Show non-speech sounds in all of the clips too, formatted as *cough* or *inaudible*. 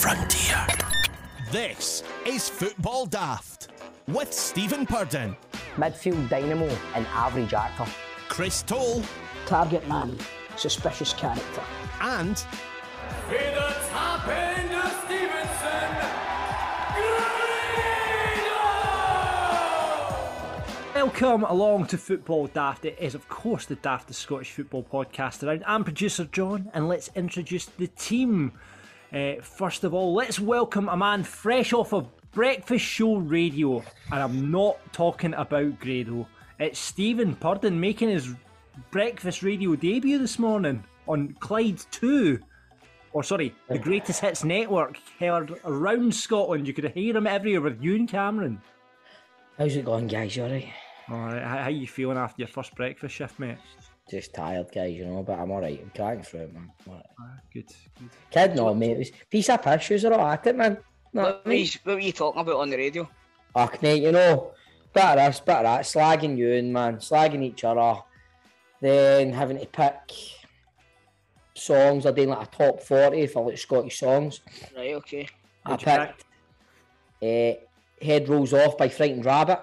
frontier. This is Football Daft with Stephen Purden, midfield dynamo and average actor. Chris Toll, target man, suspicious character. and To the top end of Stevenson, Welcome along to Football Daft. It is, of course, the daftest Scottish football podcast around. I'm producer John, and let's introduce the team. Uh, first of all, let's welcome a man fresh off of Breakfast Show Radio, and I'm not talking about Grado. It's Stephen Purden making his Breakfast Radio debut this morning on Clyde 2. Or, sorry, the Greatest Hits Network, heard around Scotland. You could hear him everywhere with Ewan Cameron. How's it going, guys? You alright? All right, how, how you feeling after your first breakfast shift, mate? Just tired, guys, you know, but I'm alright. I'm cracking through it, man. I'm alright. Good, good. Kid, no, mate. It was piece of piss. Shoes are all at it, man. No, What were, you, what were you talking about on the radio? Ach, mate, you know, bit of this, bit of that, slagging you and man, slagging each other, then having to pick songs. I doing like a top 40 for like Scottish songs. Right, okay. I What'd you pick? picked uh, Head Rolls Off by Frightened Rabbit.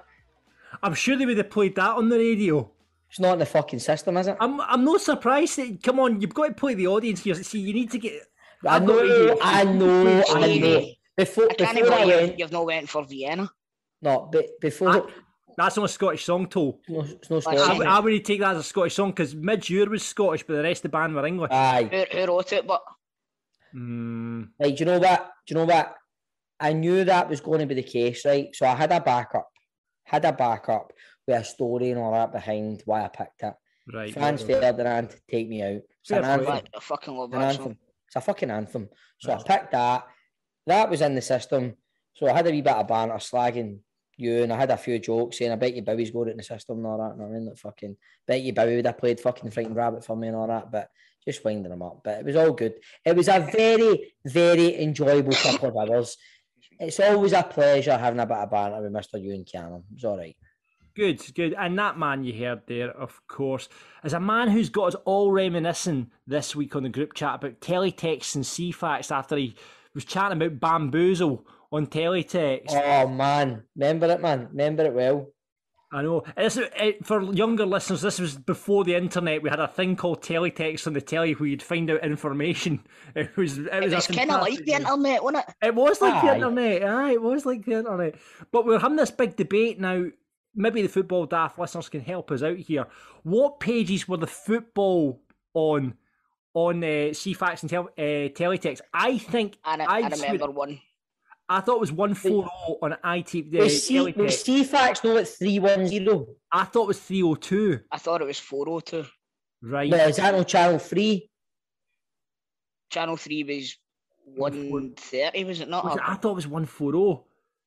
I'm sure they would have played that on the radio. It's not in the fucking system, is it? I'm I'm not surprised. That, come on, you've got to play the audience here. See, you need to get. I I've to know, hear- I know, I know. Before, I can't before I went, you've, you've not went for Vienna. no, but before, I- That's not a Scottish song, Toll. no, it's no I, Scottish. Aye. I would take that as a Scottish song because Midge was Scottish, but the rest of the band were English. Aye. Who, who wrote it? But Mm, Right, do you know what? Do you know what? I knew that was going to be the case, right? So I had a backup, had a backup with a story and all that behind why I picked it. right. Franz Ferdinand, take me out. It's an Fair play. anthem. I fucking love An that song. anthem. It's a fucking anthem. So I picked that. That was in the system. So I had a wee bit of banter slagging you, and I had a few jokes saying, I bet you Bowie's got it in the system and all that. And I mean, like, fucking, bet you Bowie would have played fucking Frightened Rabbit for me and all that. But just winding them up. But it was all good. It was a very, very enjoyable couple of hours. It's always a pleasure having a bit of banter with Mr. Ewan Cameron. It was all right. Good, good. And that man you heard there, of course, is a man who's got us all reminiscing this week on the group chat about teletext and Ceefax after he was chatting about bamboozle on teletext. Oh, man. Remember it, man. Remember it well. I know. This, is- eh, for younger listeners, this was before the internet. We had a thing called teletext on the telly where you'd find out information. *laughs* It was it was, It was kind of like the internet, wasn't it? It was like the internet. Aye, it was like the internet. But we're having this big debate now. Maybe the football daft listeners can help us out here. What pages were the football on on uh, Ceefax and tel- uh, teletext? I think I, I, I'd remember swear- one. I thought it was one four zero on IT. Uh, Was C- was teletext. Ceefax no at 310? I thought it was three zero two. I thought it was 402. Right. No, is that on Channel 3? Channel 3 was 130, was it not? Was it- I thought it was one four oh. zero.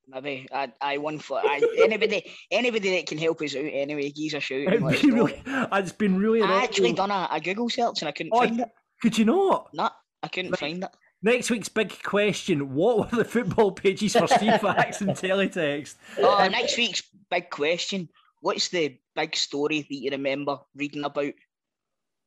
Maybe I, I won for I, anybody anybody that can help us out anyway, give us a shout. and let us It's been really, *laughs* it's been really. I actually done a, a Google search and I couldn't Oh, find it. Could you not? No, I couldn't find it. Next week's big question: What were the football *laughs* pages for Ceefax and teletext? Oh, next week's big question. What's the big story that you remember reading about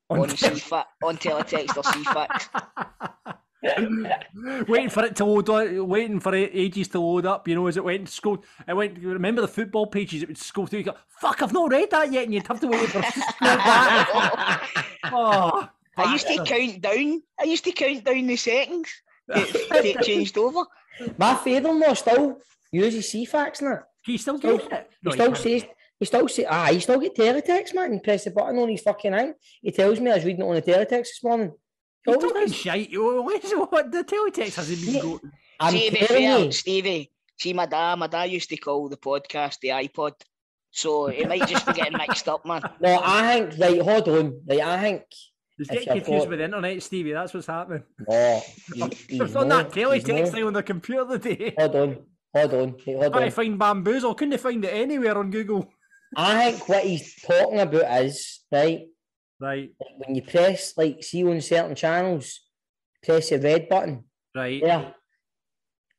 on Ceefax, on teletext or Ceefax? *laughs* *laughs* waiting for it to load, on- waiting for it ages to load up. You know, as it went scroll, it went. Remember the football pages? It would scroll through. You go, Fuck, I've not read that yet, and you'd have to wait for it scroll back. Oh, I used to count down. I used to count down the seconds. It, *laughs* it changed over. My father-in-law still uses Ceefax and that. Can you still Still, it? he No, still can't. says, he still say, ah, he still get teletext, man. You press the button on his fucking thing. He tells me I was reading it on the teletext this morning. He You're always talking does. shite. What, is- *laughs* what the teletext hasn't been Yeah. go- I'm See, to be fair, you. Stevie. See, my dad, my dad used to call the podcast the iPod, so it might just be getting mixed up, man. *laughs* No, I think, right, hold on. Right, I think, He's getting confused got- with the internet, Stevie. That's what's happening. *laughs* no. he- he's It's on not- that teletext not. thing on the computer the day. Hold on, hold on, hey, hold Trying to on. find bamboozle. Couldn't find it anywhere on Google. I think what he's talking about is, right, Right, when you press, like, see on certain channels, press the red button. right. Yeah.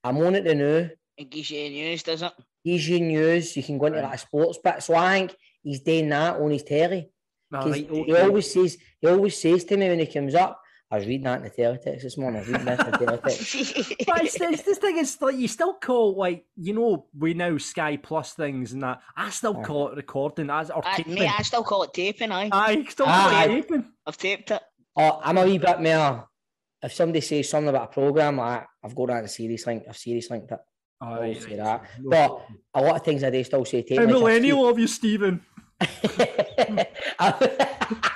I'm on it now. It gives you news, does it? Easy news. You can go into Right. like sports bit. So I think he's doing that on his telly. 'Cause right, he always says he always says to me when he comes up, I was reading that in the teletext this morning. I was reading this in the teletext. *laughs* but it's, it's this thing is like you still call like you know we now Sky Plus things and that. I still Aye. call it recording as or I, taping. mate, I still call it taping. I, Aye, still ah, Aye. call it taping. I've taped it. Oh, I'm a wee bit more. If somebody says something about a program, like I've got that in series link. I've series linked it. Aye, I'll right, say that. No But a lot of things I do still say tape. How like I've millennial of you, Stephen. *laughs* *laughs*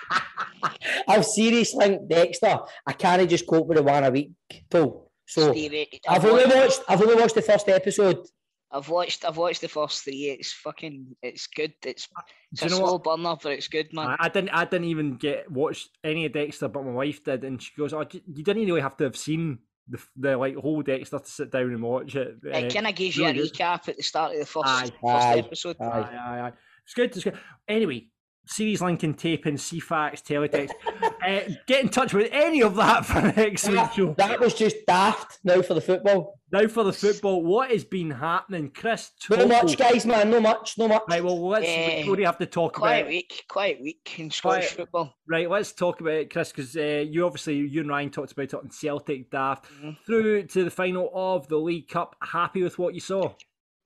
I've series linked Dexter. I can't just cope with the one a week, too. So Stevie, I've only watched. I've only watched the first episode. I've watched. I've watched the first three. It's fucking. It's good. It's, it's Do a you know slow what? burner, but it's good, man. I, I didn't. I didn't even get watch any of Dexter, but my wife did, and she goes, "Oh, you didn't really have to have seen the, the like whole Dexter to sit down and watch it." it Uh, kind of gives you a good. recap at the start of the first, Aye. first Aye. episode. Aye. Aye, aye, aye. It's good. It's good. Anyway, series linking, taping, Ceefax, teletext. *laughs* uh, get in touch with any of that *laughs* for next week's That, show. that was just daft. Now for the football. Now for the football, what has been happening, Chris? No much, guys, man. No much. No much. Right, well, let's. Eh, what do you have to talk Quiet about? week. Quiet week in Scottish Quiet- football. Right, let's talk about it, Chris, because uh, you obviously, you and Ryan talked about it on Celtic Daft. Mhm. Through to the final of the League Cup. Happy with what you saw?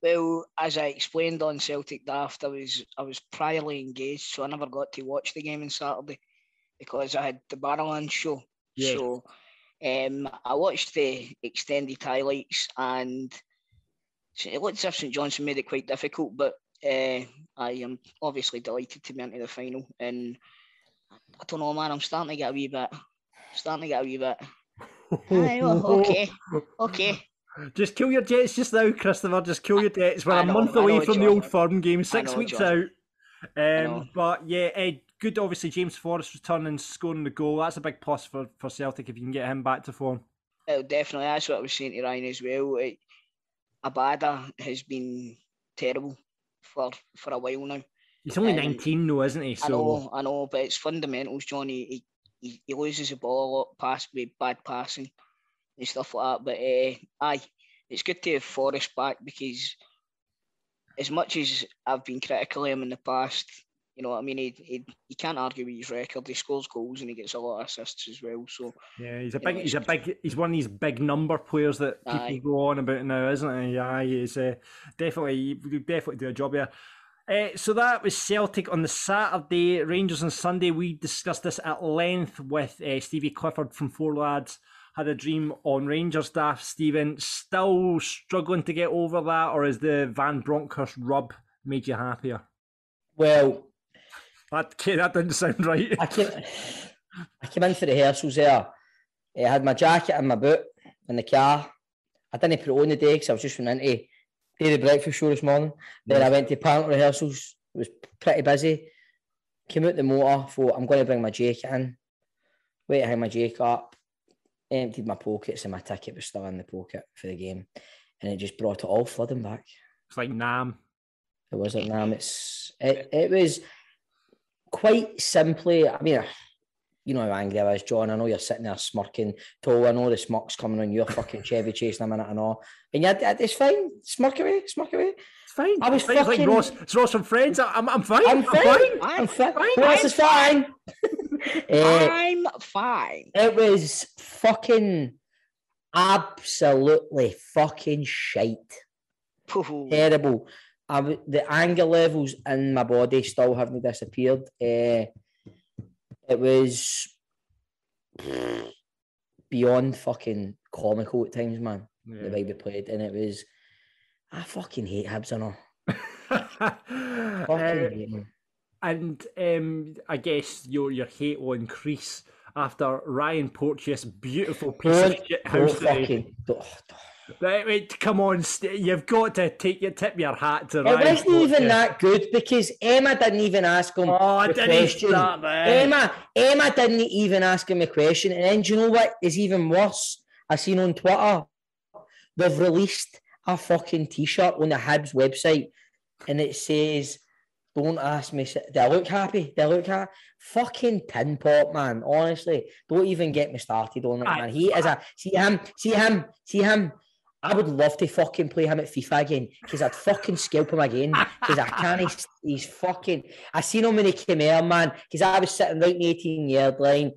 Well, as I explained on Celtic Daft, I was I was priorly engaged, so I never got to watch the game on Saturday because I had the Barrowland show. Yeah. So um, I watched the extended highlights, and it looks as if St Johnstone made it quite difficult. But uh, I am obviously delighted to be into the final, and I don't know, man. I'm starting to get a wee bit, starting to get a wee bit. *laughs* Aye, well, okay, okay. Just kill your jets just now, Christopher. Just kill your jets. We're I a know, month away from the old firm game, six know, weeks John. out. Um, but yeah, eh, good. Obviously, James Forrest returning, scoring the goal. That's a big plus for, for Celtic if you can get him back to form. Oh, definitely. That's what I was saying to Ryan as well. It, Abada has been terrible for for a while now. He's only Um, 19 though, isn't he? I know, I know, but it's fundamentals, Johnny. He, he, he loses the ball a lot, pass with bad passing and stuff like that. But uh, aye, it's good to have Forrest back because as much as I've been critical of him in the past, you know what I mean. He, he, you can't argue with his record. He scores goals and he gets a lot of assists as well. So yeah, he's a you know, big, he's a big, he's one of these big number players that people Aye. go on about now, isn't he? Yeah, he's uh, definitely, he definitely do a job here. Uh, so that was Celtic on the Saturday, Rangers on Sunday. We discussed this at length with uh, Stevie Clifford from Four Lads. Had a dream on Ranger staff. Stephen, still struggling to get over that, or is the Van Bronckhorst rub made you happier? Well, That *laughs* that didn't sound right. I came, I came in for the rehearsals there. Eh, I had my jacket and my boot in the car. I didn't put it on the day because I was just went into the breakfast show this morning. Then I went to parent rehearsals. It was pretty busy. Came out the motor, thought I'm going to bring my jacket in. Wait to hang my jacket up. Um, Emptied my pockets and my ticket was still in the pocket for the game. And it just brought it all flooding back. It's like Nam. It wasn't Nam. It's it, it was quite simply. I mean, you know how angry I was, John. I know you're sitting there smirking. Toe, I know the smirk's coming on your fucking Chevy chasing a minute and all. And yeah, it's fine. Smirk away, smirk away. It's fine. I was it's fine. It's like fucking- Ross. It's Ross from Friends. I- I'm, I'm fine. I'm fine. I'm fine. fine, Who else I'm is fine? Eh, I'm fine. it was fucking absolutely fucking shite. Pooh. terrible. I w- the anger levels in my body still haven't disappeared. Uh, it was beyond fucking comical at times, man. The way we played, and it was. I fucking hate Hibs, I know. *laughs* Fucking Uh, hate 'em. And um, I guess your your hate will increase after Ryan Porteous' beautiful piece of shit house today. fucking. Right, wait, come on, St- you've got to take your tip your hat to it Ryan. wasn't even that good because Emma didn't even ask him. Oh, the didn't question. start. Emma, Emma didn't even ask him a question. And then do you know what is even worse? I seen on Twitter, they've released a fucking t-shirt on the Hibs website and it says, Don't ask me. I look happy? I look happy? Fucking tin pot, man. Honestly, don't even get me started on it, man. He is a see him, see him, see him. I would love to fucking play him at FIFA again because I'd fucking scalp him again because I can't. He's fucking. I seen him when he came here, man. Because I was sitting right in the 18 yard line,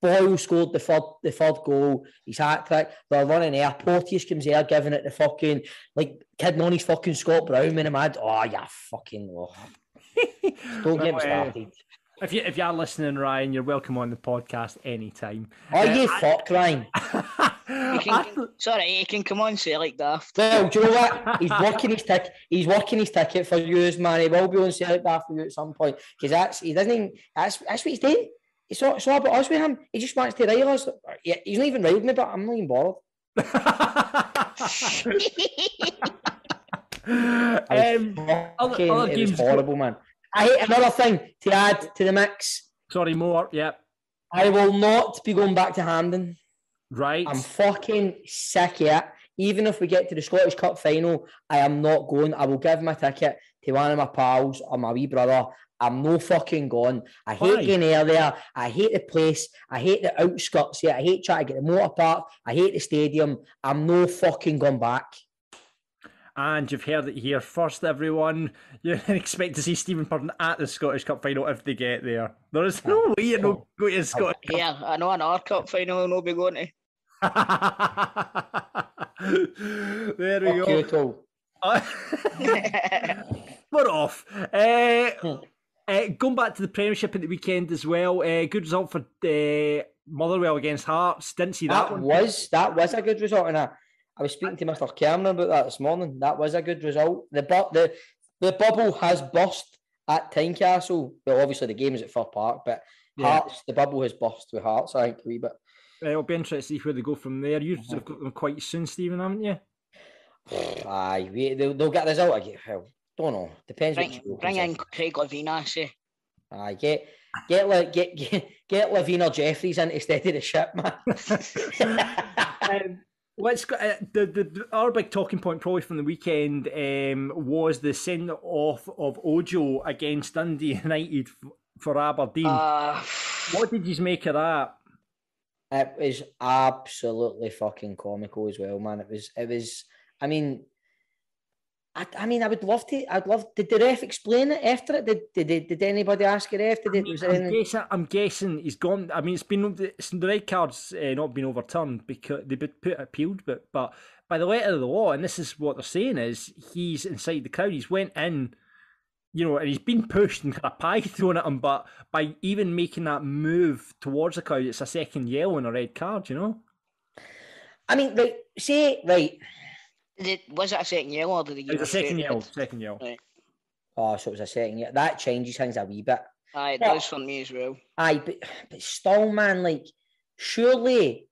Boyle scored the third, the third goal, He's hat trick. They're running there. Porteous comes there, giving it the fucking like kidding on his fucking Scott Brown when I'm mad. Oh, yeah, fucking. Oh. *laughs* Don't get me Well, uh, started. If you if you're listening, Ryan, you're welcome on the podcast anytime. Oh, you fuck, Ryan. *laughs* You can, sorry, you can come on say like daft. Well, do you know what? He's *laughs* working his ticket. He's working his ticket for you, man. He will be on sale like that for you at some point because that's he doesn't. Even, that's that's what he's doing. It's all, it's all about us with him. He just wants to rile us. Yeah, he's not even riled me, but I'm not even bothered. *laughs* um, other, other games. horrible, man. I hate another thing to add to the mix. Sorry, more. Yep. I will not be going back to Hampden. Right. I'm fucking sick of it. Even if we get to the Scottish Cup final, I am not going. I will give my ticket to one of my pals or my wee brother. I'm no fucking gone. I hate Why? getting there there. I hate the place. I hate the outskirts here. I hate trying to get the motor park. I hate the stadium. I'm no fucking going back. And you've heard it here first, everyone. You can *laughs* expect to see Stephen Purden at the Scottish Cup final if they get there. There is no way you're not going to the Scottish Cup. Yeah, I know another cup final will not be going to. *laughs* there we Fuck you, go. Tol. *laughs* We're off. Uh. Uh, going back to the Premiership at the weekend as well. Uh, good result for uh, Motherwell against Hearts. Didn't see that, That one. was that was a good result, and I, I was speaking to Mr. Cameron about that this morning. That was a good result. The the the bubble has burst at Tynecastle. Well, obviously the game is at Fir Park, but Yeah. Hearts, the bubble has burst with Hearts. I think a wee bit. Uh, it'll be interesting to see where they go from there. You've Uh-huh. got them quite soon, Stephen, haven't you? *sighs* Aye, we, they'll, they'll get a result again. Well, don't know. Depends. bring, you bring in consider. Craig Levein, I say. Aye, get get Le- get *laughs* get get Levein Jefferies in to steady the ship, man. *laughs* um, let's go. Uh, the, the the our big talking point probably from the weekend um, was the send off of Ojo against Dundee *laughs* United f- for Aberdeen. Uh, what did you make of that? It was absolutely fucking comical as well, man. It was, it was. I mean, I, I mean, I would love to. I'd love. Did the ref explain it after it? Did did, did, anybody ask the ref? Did it? Was there I'm guessing, I'm guessing he's gone. I mean, it's been it's, the red card's uh, not been overturned because they've been put appealed, but but by the letter of the law, and this is what they're saying is he's inside the crowd. He's went in, you know, and he's been pushed and kind of pie *laughs* thrown at him. But by even making that move towards the crowd, it's a second yellow and a red card. You know. I mean, right. Say right. Did, was it a second yellow or did he It give was a second straight yellow. red? Second yellow. Right. Oh, so it was a second. Yeah, that changes things a wee bit. Aye, it Yeah. does for me as well. Aye, but but still, man, like surely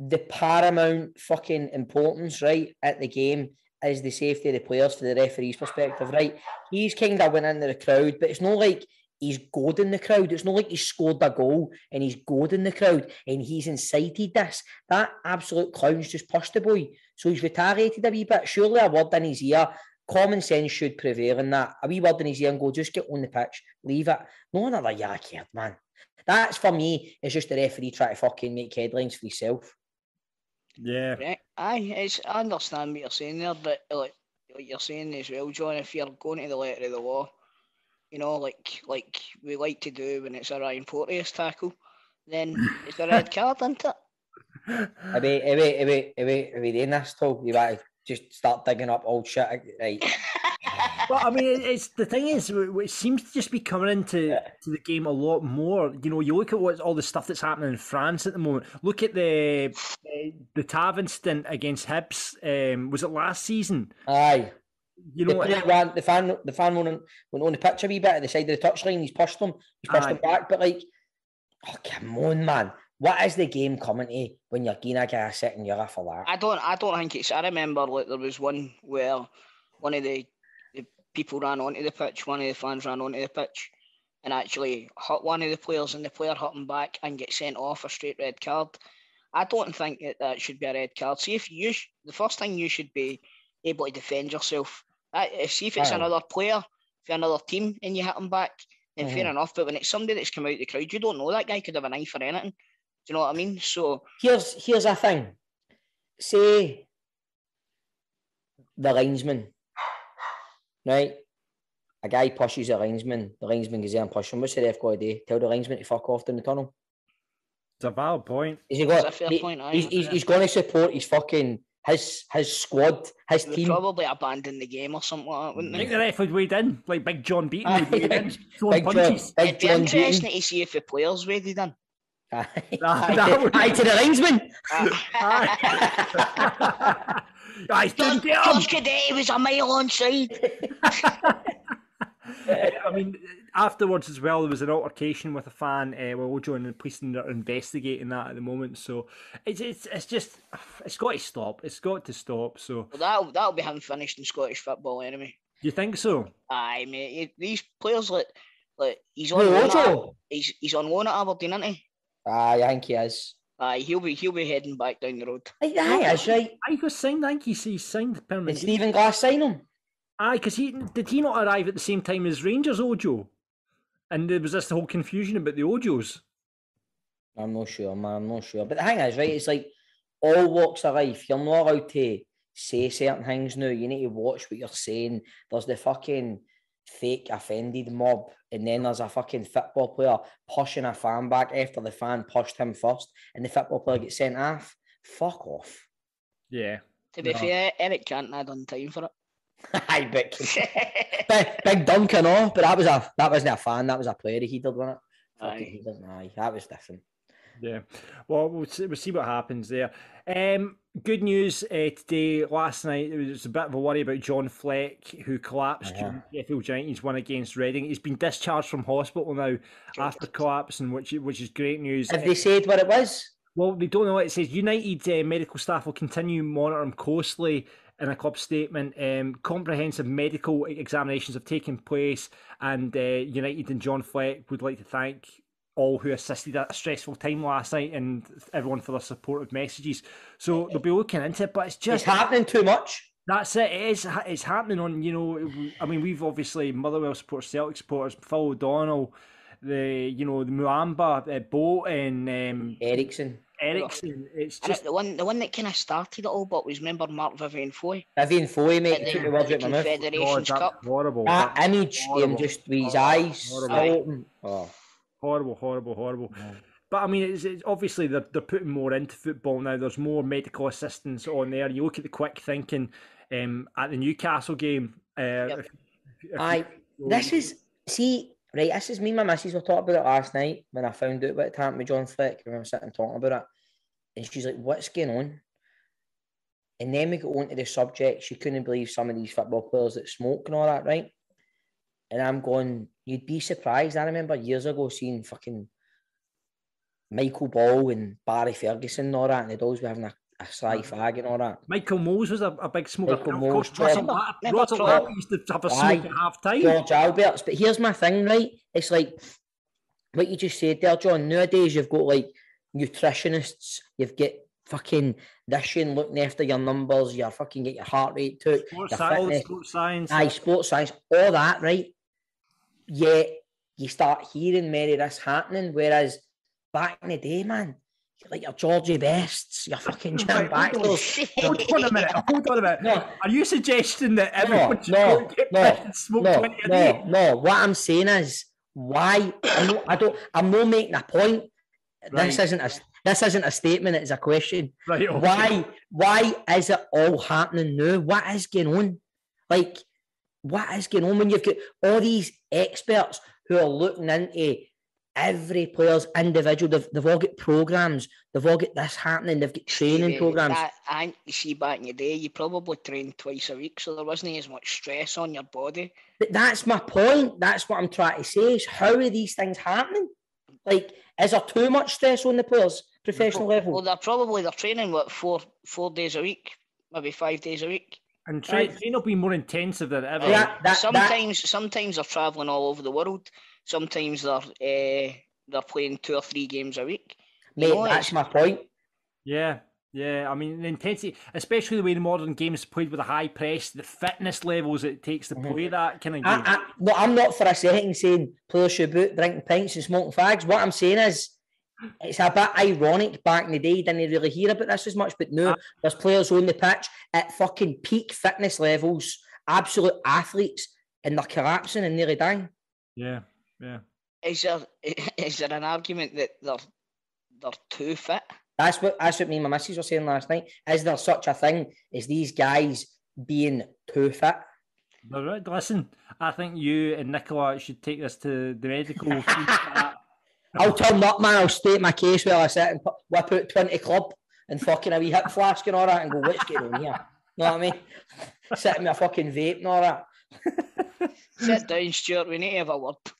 the paramount fucking importance, right, at the game is the safety of the players for the referee's perspective, right? He's kind of went into the crowd, but it's not like he's goading the crowd. It's not like he's scored a goal and he's goading the crowd and he's incited this. That absolute clown's just pushed the boy. So he's retaliated a wee bit. Surely a word in his ear. Common sense should prevail in that. A wee word in his ear and go, just get on the pitch, leave it. No another yak here, man. That's for me, it's just the referee trying to fucking make headlines for himself. Yeah. Right. Aye, it's, I understand what you're saying there, but like, like you're saying as well, John, if you're going to the letter of the law, you know, like like we like to do when it's a Ryan Porteous tackle, then *laughs* it's a red card, isn't it? If we, if we, if we, if we, if we doing this, though, you want to just start digging up old shit, right? *laughs* Well, I mean, it's the thing is, it it seems to just be coming into Yeah. to the game a lot more. You know, you look at what all the stuff that's happening in France at the moment. Look at the uh, the Tav incident against Hibs. Um, was it last season? Aye. You know, player ran, the fan, the fan went on, went on the pitch a wee bit at the side of the touchline. He's pushed him. He's pushed him back. But like, oh come on, man! What is the game coming to when you're getting a guy a second year for that? I don't I don't think it's I remember like there was one where one of the, the people ran onto the pitch, one of the fans ran onto the pitch and actually hit one of the players and the player hit him back and get sent off a straight red card. I don't think that that should be a red card. See if you sh- the first thing you should be able to defend yourself. That, uh, see if it's Aye. another player, if you're another team and you hit him back, then fair Mhm. enough. But when it's somebody that's come out of the crowd, you don't know that guy could have a knife or anything. Do you know what I mean? So Here's here's a thing. Say the linesman, right? A guy pushes a linesman. The linesman goes there and pushes him. What's the ref got to do? Tell the linesman to fuck off down the tunnel. It's a valid point. Is he got? It's a fair he- point, aye. he's, he's, he's going to support his fucking his his squad, his They team. probably abandon the game or something like that, wouldn't I think the ref would wade in, like Big John Beaton would wade in, *laughs* throwing Big John. Big It'd be John interesting Beaton. to see if the players waded in. *laughs* Aye, That- aye, that to- would- aye, to the linesman. Aye, don't get him. Jorge Cadete was a mile onside. *laughs* I mean, afterwards as well, there was an altercation with a fan. Uh, well, Ojo and the police are investigating that at the moment. So it's it's it's just it's got to stop. It's got to stop. So Well, that'll, that'll be him finished in Scottish football anyway. you think so? Aye, mate. you- These players, like, like he's on Who, loan. At, Ojo? he's he's on loan at Aberdeen, isn't he? Aye, I think he is. Aye, he'll be he'll be heading back down the road. Aye, aye, that's right. I got signed. I think he's, he's signed Did permanent. Is Stephen Glass sign him? Aye, because he did he not arrive at the same time as Rangers Ojo? And there was this whole confusion about the audios. I'm not sure, man. I'm not sure. But the thing is, right, it's like all walks of life. You're not allowed to say certain things now. You need to watch what you're saying. There's the fucking fake offended mob, and then there's a fucking football player pushing a fan back after the fan pushed him first, and the football player gets sent off. Fuck off. Yeah. To be No. fair, Eric Cantona had done time for *laughs* Aye, big, *laughs* big, big Duncan off, but that was a that wasn't a fan. That was a player he did, wasn't it? Aye. he did. Aye, that was different. Yeah. Well, we'll see, we'll see what happens there. Um, good news uh, today. Last night, there was a bit of a worry about John Fleck, who collapsed Yeah. during Sheffield United's win against Reading. He's been discharged from hospital now after collapsing, which which is great news. Have they said what it was? Well, they don't know. It says United uh, medical staff will continue monitor him closely. In a club statement, um, comprehensive medical examinations have taken place, and uh, United and John Fleck would like to thank all who assisted at a stressful time last night and everyone for their supportive messages. So they'll be looking into it, but it's It's just happening too much. that's it. It is. It's happening on. You know. I mean, we've obviously Motherwell supporters, Celtic supporters, Phil O'Donnell, the you know the Muamba, uh, Boat, and um, Eriksen. Eriksen. It's just the one the one that kind of started it all, but was remember Marc Vivien Foé Vivien Foé, mate, at he took the, the words the out my mouth. Confederations God, Cup. horrible. That That's image, him just with his Oh, eyes horrible. open. Oh, horrible, horrible, horrible. But I mean, it's, it's obviously they're they're putting more into football now. There's more medical assistance on there. You look at the quick thinking um, at the Newcastle game. Uh, if- if- Aye, this is see right. This is me. and My missus were talking about it last night when I found out what happened with John Fleck. We were sitting talking about it, and she's like, "What's going on?" And then we got on to the subject. She couldn't believe some of these football players that smoke and all that, right? And I'm going, you'd be surprised. I remember years ago seeing fucking Michael Ball and Barry Ferguson and all that, and they'd always be having a, a sly fag and all that. Michael Mols was a, a big smoker. Michael of course, Mols, Russell. Lapp- Remember Russell? Used to have a smoke at half time. Jörg Albertz. But here's my thing, right? It's like what you just said there, John. Nowadays, you've got like nutritionists, you've got fucking this and looking after your numbers, you fucking get your heart rate took, Sports your science, fitness, sports science. aye, sports science, all that, right? Yet you start hearing many of this happening, whereas back in the day, man, like your Georgie Bests, your fucking Jim *laughs* Right, hold on. Baxters. Hold on a minute. Hold on a minute. No, Are you suggesting that No, everyone should no, get no, and smoke no, 20 a day? no, no. What I'm saying is, why? Not, I don't. I'm not making a point. This isn't a. This isn't a statement. It's a question. Right, okay. Why? Why is it all happening now? What is going on? Like, what is going on when you've got all these experts who are looking into every player's individual? They've, they've all got programs. They've all got this happening. They've got training Stevie, programs. That, I you see back in the day, you probably trained twice a week, so there wasn't as much stress on your body. But that's my point. That's what I'm trying to say. Is how are these things happening? Like, is there too much stress on the players, professional Well, level? they're probably they're training what four four days a week, maybe five days a week. And train, train will be more intensive than ever. Yeah, that, that, sometimes sometimes they're traveling all over the world. Sometimes they're uh, they're playing two or three games a week. mate, know, that's my point. Yeah, yeah. I mean, the intensity, especially the way the modern game is played with a high press, the fitness levels it takes to play that kind of game. I, I, no, I'm not for a second saying players should be out drinking pints and smoking fags. What I'm saying is, it's a bit ironic. Back in the day, didn't really hear about this as much, but now there's players on the pitch at fucking peak fitness levels, absolute athletes, and they're collapsing and nearly dying. yeah, yeah. Is there *laughs* is there an argument that they're they're too fit. That's what that's what me and my missus were saying last night. Is there such a thing as these guys being too fit? Listen, I think you and Nicola should take this to the medical. *laughs* I'll turn up, man. I'll state my case while I sit and pu- whip out 20 club and fucking a wee hip flask and all that and go, what's going on here? Know what I mean? Sitting with a fucking vape and all that. *laughs* Sit down, Stuart. We need to have a word.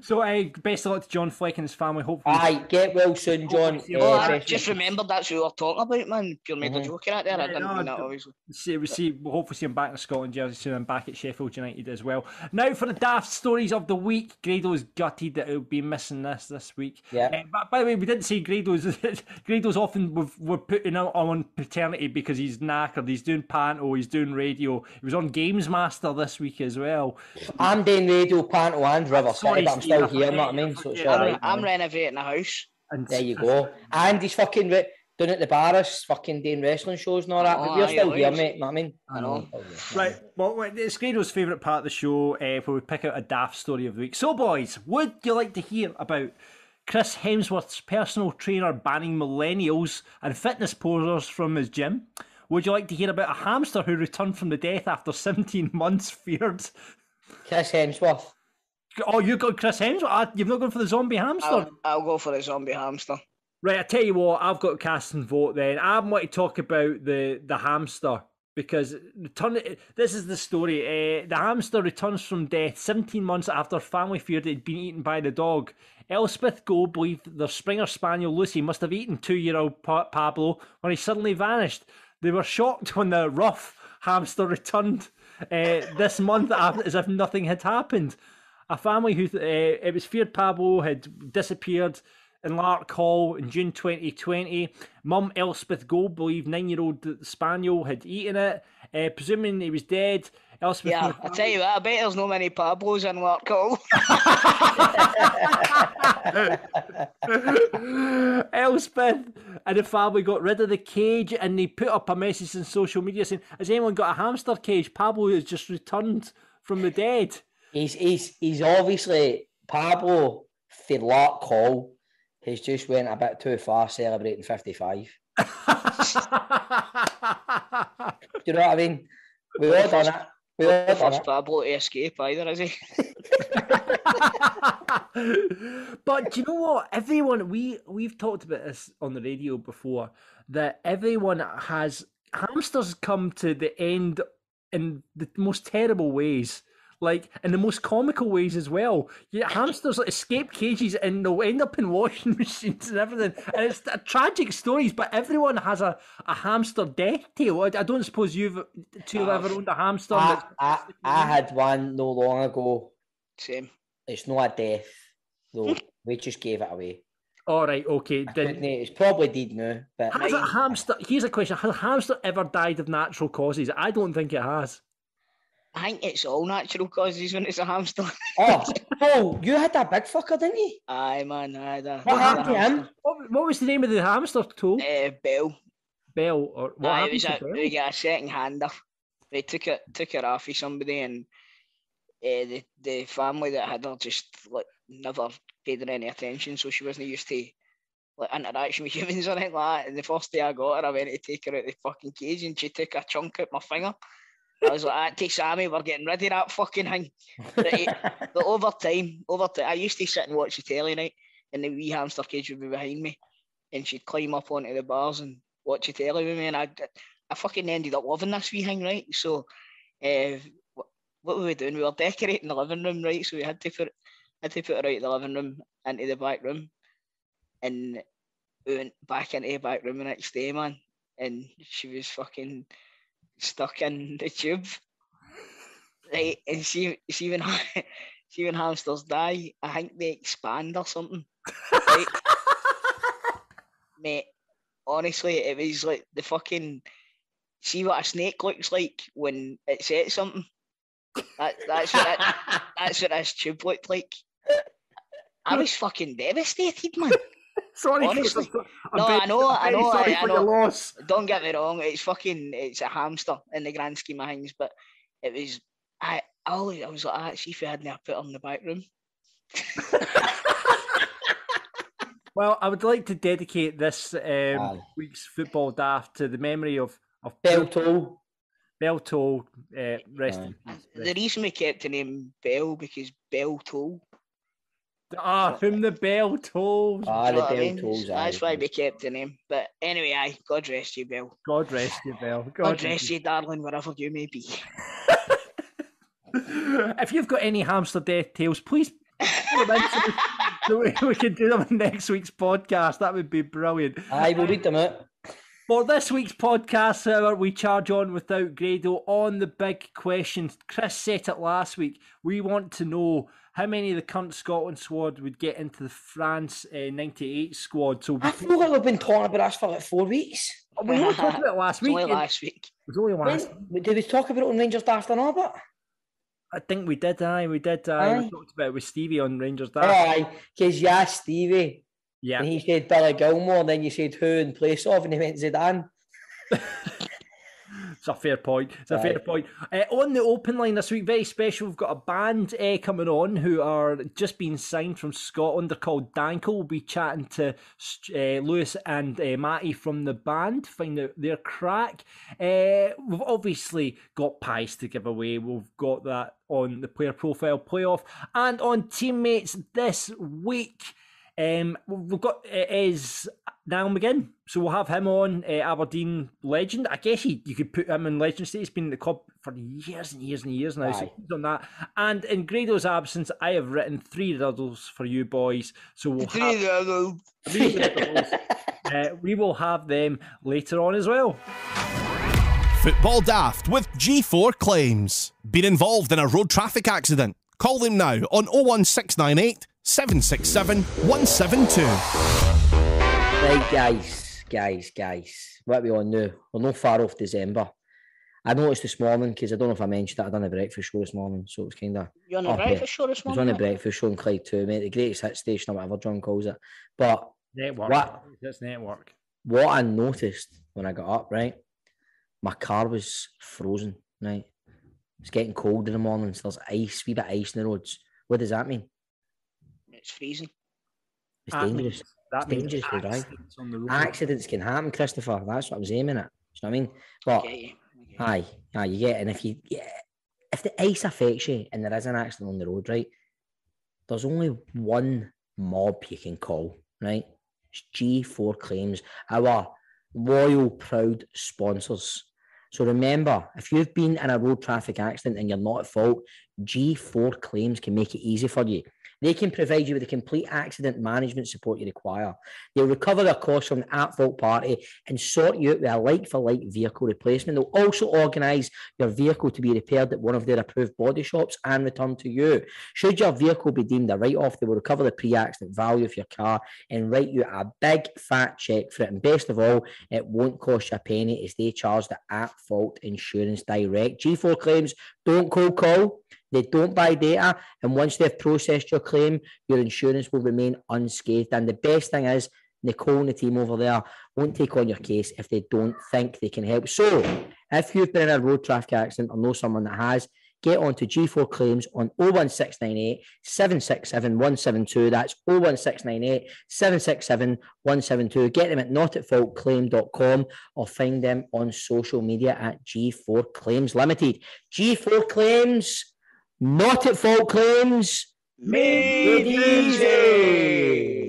so, uh, best of luck to John Fleck and his family. Hopefully, Aye, get well soon, John. Oh, Oh, Uh, I just remembered that's who we were talking about, man. Pure made a Mhm. joke of that there. I didn't no, mean that, don't- obviously. see, we see, we'll hopefully see him back in Scotland jersey soon and back at Sheffield United as well. Now for the daft stories of the week. Grado's gutted that he'll be missing this this week. Yeah. Uh, but by the way, we didn't say Grado's. *laughs* Grado's often we've, we're putting out on paternity because he's knackered. He's doing panto. He's doing radio. He was on Games Master this week as well. I'm doing radio, Panto, and River Sorry, City, but I'm Steve, still here, know what I mean? So it's yeah, all I'm. I'm man. renovating a house. And There you go. And he's fucking re- doing at the Barris, fucking doing wrestling shows and all that. But Oh, we're still here, mate. You Know what I mean? I know. Still here. Right, well, well, it's Grado's favourite part of the show uh, where we pick out a daft story of the week. So, boys, would you like to hear about Chris Hemsworth's personal trainer banning millennials and fitness posers from his gym? Would you like to hear about a hamster who returned from the death after *laughs* 17 months feared? Chris Hemsworth. Oh, you got Chris Hemsworth? You've not gone for the zombie hamster? I'll, I'll go for the zombie hamster. Right, I tell you what, I've got cast and vote then. I want to talk about the the hamster because return. This is the story. Uh, the hamster returns from death 17 months after family feared it had been eaten by the dog. Elspeth Go believed their Springer Spaniel Lucy must have eaten two-year-old pa- Pablo when he suddenly vanished. They were shocked when the rough hamster returned uh, this month after, *laughs* as if nothing had happened. A family who uh, it was feared Pablo had disappeared in Larkhall in June 2020. Mum Elspeth Gold believed nine-year-old Spaniel had eaten it, uh, presuming he was dead. Elspeth Yeah, I tell you what, I bet there's no many Pablos in Larkhall. *laughs* Elspeth and the family got rid of the cage and they put up a message on social media saying, Has anyone got a hamster cage? Pablo has just returned from the dead. He's he's he's obviously Pablo for Larkhall has just went a bit too far celebrating 55. *laughs* Do you know what I mean? We all done it. We all done First it. Pablo to escape either, is he? *laughs* but do you know what? Everyone we we've talked about this on the radio before that everyone has hamsters come to the end in the most terrible ways. Like in the most comical ways as well. Yeah, hamsters like, escape cages and they'll end up in *laughs* washing machines and everything. And it's a tragic stories, but everyone has a, a hamster death tale. I, I don't suppose you've two have ever owned a hamster. I, I, I had one no long ago. Same. It's not a death, though. *laughs* we just gave it away. All right, okay. Then eh, It's probably dead now, but Has a hamster? Here's a question: Has a hamster ever died of natural causes? I don't think it has. I think it's all natural causes when it's a hamster. *laughs* oh, oh, you had that big fucker, didn't you? Aye, man. Aye, that, What that happened to him? What, what was the name of the hamster? Tool Uh, Bell. Bell or what Aye, it happened was to a, Bell? we got a second hander. They took it took her off of somebody and uh, the the family that had her just like never paid her any attention, so she wasn't used to like interaction with *laughs* humans or anything like that. And the first day I got her, I went to take her out of the fucking cage and she took a chunk out my finger. I was like, take Sammy, we're getting rid of that fucking thing. But, *laughs* over time, over time, I used to sit and watch the telly night, and the wee hamster cage would be behind me, and she'd climb up onto the bars and watch the telly with me, and I, I fucking ended up loving this wee thing, right? So, uh, what, what were we doing? We were decorating the living room, right? So we had to put, had to put her out of the living room into the back room, and we went back into the back room the next day, man, and she was fucking stuck in the tube. Right, and see, see when see when hamsters die, I think they expand or something. Right? *laughs* Mate, honestly, it was like the fucking see what a snake looks like when it's ate something. That, that's what it, *laughs* that's what this tube looked like. I was fucking devastated, man. Sorry, honestly. Chris, I'm No, I know, I know, Sorry I- I know. loss. Don't get me wrong, it's fucking it's a hamster in the grand scheme of things, but it was I I always I was like, ah, see if I hadn't put in the back room. *laughs* Well, I would like to dedicate this um, week's football daft to the memory of of Bell toll. Bell Toll. Uh, rest in peace. The reason we kept the name Bell because Bell toll. Ah, whom the bell tolls. Ah, the what I bell mean? tolls. That's aye. why we kept the name. But anyway, aye, God rest you, Bell. God rest you, Bell. God, God rest you, darling, wherever you may be. *laughs* If you've got any hamster death tales, please put them in so we- *laughs* so we, we can do them in next week's podcast. That would be brilliant. Aye, we'll read them out. For this week's podcast, however, we charge on without Grado on the big question. Chris set it last week. We want to know how many of the current Scotland squad would get into the France uh, 98 squad. So we, I feel like we've been talking about this for like four weeks. we were talking about it last week. *laughs* only last week. It was only last. When, did we talk about it on Rangers Daft and all that? I think we did, aye. We did, aye. Aye. We talked about it with Stevie on Rangers Daft. Aye, because you asked Stevie yeah. and he said Billy Gilmour, and then you said who in place of, and he went Zidane. *laughs* It's a fair point. It's a fair point. Uh, on the open line this week, very special. We've got a band uh, coming on who are just being signed from Scotland. They're called Danko. We'll be chatting to uh, Lewis and uh, Matty from the band, find out their crack. Uh, we've obviously got pies to give away. We've got that on the player profile playoff and on teammates this week. Um, we've got it is Niall McGinn, so we'll have him on uh, Aberdeen legend. I guess he, you could put him in legend state. He's been in the club for years and years and years now. So he's on that. And in Grado's absence, I have written three riddles for you boys. So we'll have three riddles. uh, *laughs* we will have them later on as well. Football Daft with G4 Claims. Been involved in a road traffic accident? Call them now on 01698 767 172. Right, guys, guys, guys. What are we on now? We're not far off December. I noticed this morning because I don't know if I mentioned that I done a breakfast show this morning, so it was kind of. You're on a yeah. breakfast show this morning. I was on a breakfast show in Clyde too, mate. The greatest hit station or whatever John calls it. But Network. What? That's network. what I noticed when I got up, right, my car was frozen, right. It's getting cold in the mornings. There's ice, wee bit of ice in the roads. What does that mean? It's freezing. It's That dangerous. That dangerous accidents on the road. Accidents can happen, Christopher. That's what I was aiming at. Do you know what I mean? But Get you. I get you. Aye, aye, you get, and if you yeah, if the ice affects you and there is an accident on the road, right? There's only one mob you can call, right? It's G4 Claims, our loyal, proud sponsors. So remember, if you've been in a road traffic accident and you're not at fault, G4 Claims can make it easy for you. They can provide you with the complete accident management support you require. They'll recover the costs from the at fault party and sort you out with a like for like vehicle replacement. They'll also organise your vehicle to be repaired at one of their approved body shops and returned to you. Should your vehicle be deemed a write off, they will recover the pre accident value of your car and write you a big fat check for it. And best of all, it won't cost you a penny as they charge the at fault insurance direct. G4 claims don't cold call. They don't buy data, and once they've processed your claim, your insurance will remain unscathed. And the best thing is, Nicole and the team over there won't take on your case if they don't think they can help. So, if you've been in a road traffic accident or know someone that has, get on to G4 Claims on 01698 767 172. That's 01698 767 172. Get them at notatfaultclaim.com or find them on social media at G4 Claims Limited. G4 Claims, not at fault claims. Made easy.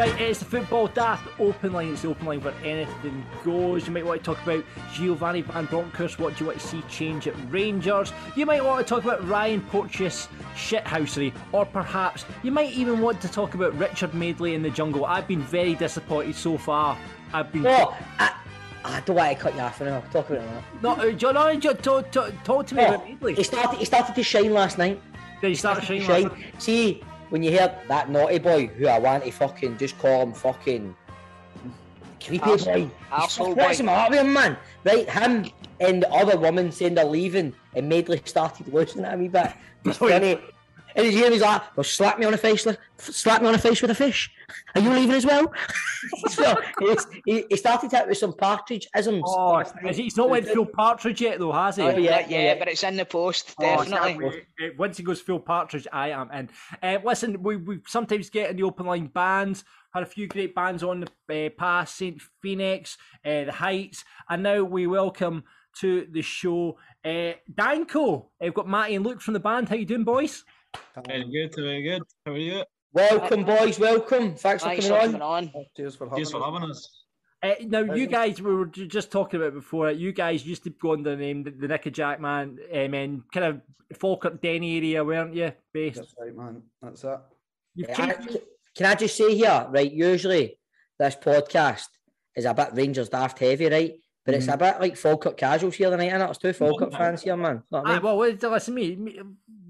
Right, it's the football daft open line. It's the open line where anything goes. You might want to talk about Giovanni Van Bronckhorst. What do you want to see change at Rangers? You might want to talk about Ryan Porteous shithousery, or perhaps you might even want to talk about Richard Madeley in the jungle. I've been very disappointed so far. I've been Oh, I, I don't want to cut you off now. Talk about that. no, uh, John. No, John, talk, talk, talk to me about Oh, Madeley. he started. He started to shine last night. Did he start shining? Shine. last night? See, when you hear that naughty boy, who I want to fucking just call him fucking creepy Arse- boy. What's boy. him up him, man? Right, him and the other woman saying they're leaving, and started losing it a wee bit. He's Oh, yeah. funny. And his ear was like, well, slap me on the face, slap me on the face with a fish. Are you leaving as well? *laughs* so he's- he, he started out with some partridge isms. Oh, is he- he's not went full partridge yet, though, has he? Oh, yeah, yeah, yeah, but it's in the post, Oh, definitely. Once he goes full partridge, I am in. Uh, listen, we, we sometimes get in the open line bands. Had a few great bands on the uh, past, Saint Phoenix, uh, the Heights, and now we welcome to the show uh, Danko. I've got Matty and Luke from the band. How you doing, boys? Very good, very good. How are you? Welcome, boys. Welcome. Thanks for coming for on. on. Cheers for having Cheers for us. having us. Uh, now, you guys, we were just talking about before. You guys used to go under the name the, the Nicky Jack Man, um, and kind of Falkirk Denny area, weren't you? Based. That's right, man. That's it. You've Yeah, changed. I- can I just say here, right? Usually, this podcast is a bit Rangers daft heavy, right? But it's a bit like Falkirk casuals here tonight, and it's two Falkirk fans here, man. Know what I Ah, mean? well, well, listen, me, me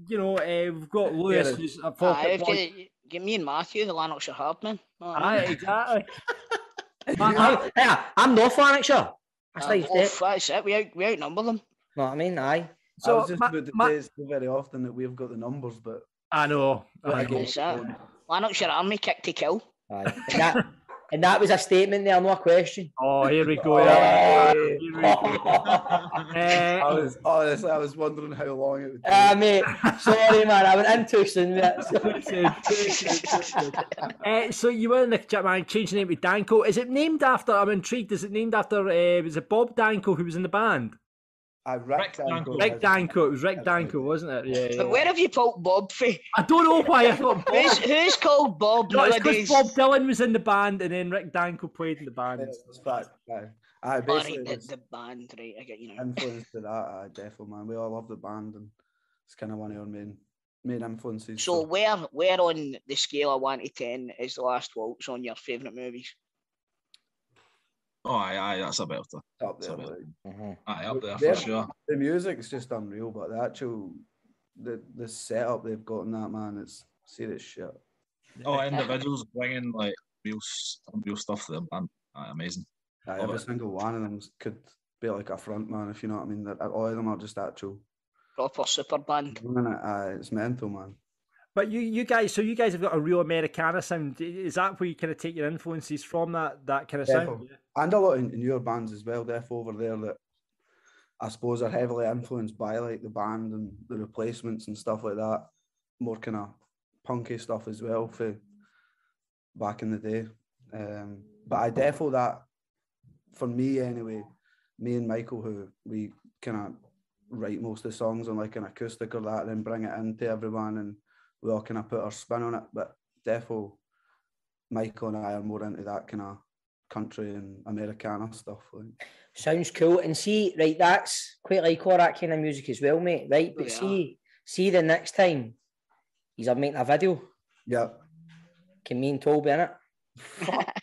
you know, uh, we've got Lewis, Yeah. who's a Falkirk if boy. You, get me and Matthew, the Lanarkshire Hardman. Aye, exactly. *laughs* I'm, yeah, I'm North Lanarkshire. That's like oh, it. that's it. We, out, we outnumber them. Know what I mean? Aye. So, I was just Ma- about to Ma- say it's not very often that we've got the numbers, but I know. I know. That's it. Lanarkshire Army kick to kill. Aye. That, and that was a statement there, not a question. Oh, here we go. yeah. Here we go. *laughs* I Uh, was honestly, I was wondering how long it would take. Ah, mate. Sorry, man. I went in too soon, mate. *laughs* uh, so you were in the chat man, changed the name to Danko. Is it named after? I'm intrigued. Is it named after? Uh, was it Bob Danko who was in the band? I Rick Rick Danko. Danko. Rick Danko. It was Rick Danko, wasn't it? Yeah. But where have you pulled Bob for? I don't know why I thought Bob. Who's, who's called Bob No, it's nowadays? Bob Dylan was in the band and then Rick Danko played in the band. It's it's fact. Aye. Aye, Oh, basically, right, the, the band, right? I get you know. influence to that. Uh, Aye, definitely, man. We all love the band, and it's kind of one of our main main influences. So where where on the scale of one to ten is the last waltz on your favourite movies? Oh, aye, aye, that's a better. up there, Sorry. like, mm-hmm. Aye, up there Yeah. for sure. the music's just unreal, but the actual the the setup they've got in that man, it's serious shit. Oh, individuals bringing like real, real stuff to the band. Aye, amazing. Aye, every it. single one of them could be like a front man, if you know what I mean. That all of them are just actual. Proper super band. Aye, it's mental, man. But you, you guys, so you guys have got a real Americana sound. Is that where you kind of take your influences from? That that kind of sound. Definitely. And a lot in, in your bands as well, Def, over there that I suppose are heavily influenced by like the band and the replacements and stuff like that. More kind of punky stuff as well for back in the day. Um, but I defo that for me anyway, me and Michael who we kind of write most of the songs on like an acoustic or that, then bring it into everyone and we all kind of put our spin on it. But defo Michael and I are more into that kind of country and Americana stuff. Like. Sounds cool. And see, right, that's quite like all that kind of music as well, mate. Right. Oh, but Yeah. see, see the next time he's are making a video. Yeah. Can me and Toby in it?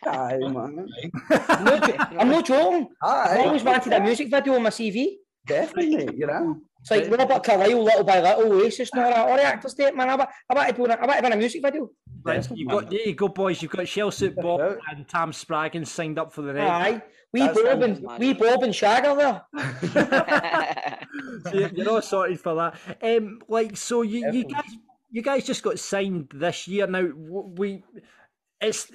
Aye, man. *laughs* I'm not, jo- I'm not joking. I've always wanted a music video on my CV. Definitely. You know. It's like Robert Carlyle, little by little, Oasis, and all that. All the actors did, man. I want, I want to be in a, I want to be in a music video. Right, you got there you go, boys. You've got Shell Suit Bob and Tam Spraggins signed up for the night. Aye. We That's Bob and man. we Bob and Shagger there. *laughs* So you're- you're all sorted for that. Um, like so, you, you guys, you guys just got signed this year. Now we, it's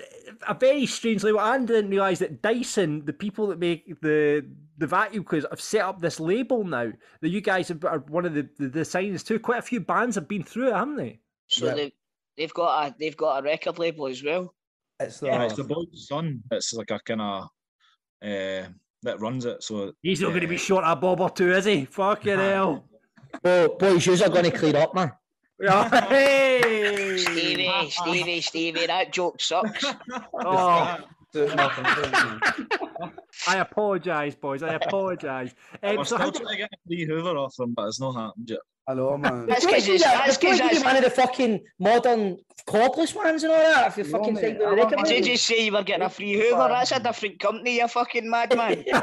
a very strange label. I didn't realise that Dyson, the people that make the the vacuum cleaners, have set up this label now. That you guys have, are one of the, the the signings too. Quite a few bands have been through it, haven't they? so Yeah. they they've got a they've got a record label as well. It's the, Yeah, it's the boy's son. It's like a kind of uh, that runs it. So He's not going to be short a bob or two, is he? Fucking hell. Oh, boys, yous are going to clear up, man. Yeah, *laughs* hey! Stevie, Stevie, Stevie, that joke sucks. *laughs* Oh, Suit nothing. *laughs* I apologise, boys. I apologise. Um, we're so still trying to get a free Hoover off him, but it's not happened yet. I know, man. That's It's because going it's that's because one that's. of the fucking modern cordless ones and all that. If you No, fucking mate, think the I record Did you label. just say you were getting a free Hoover? That's a different company, you fucking madman. Yeah,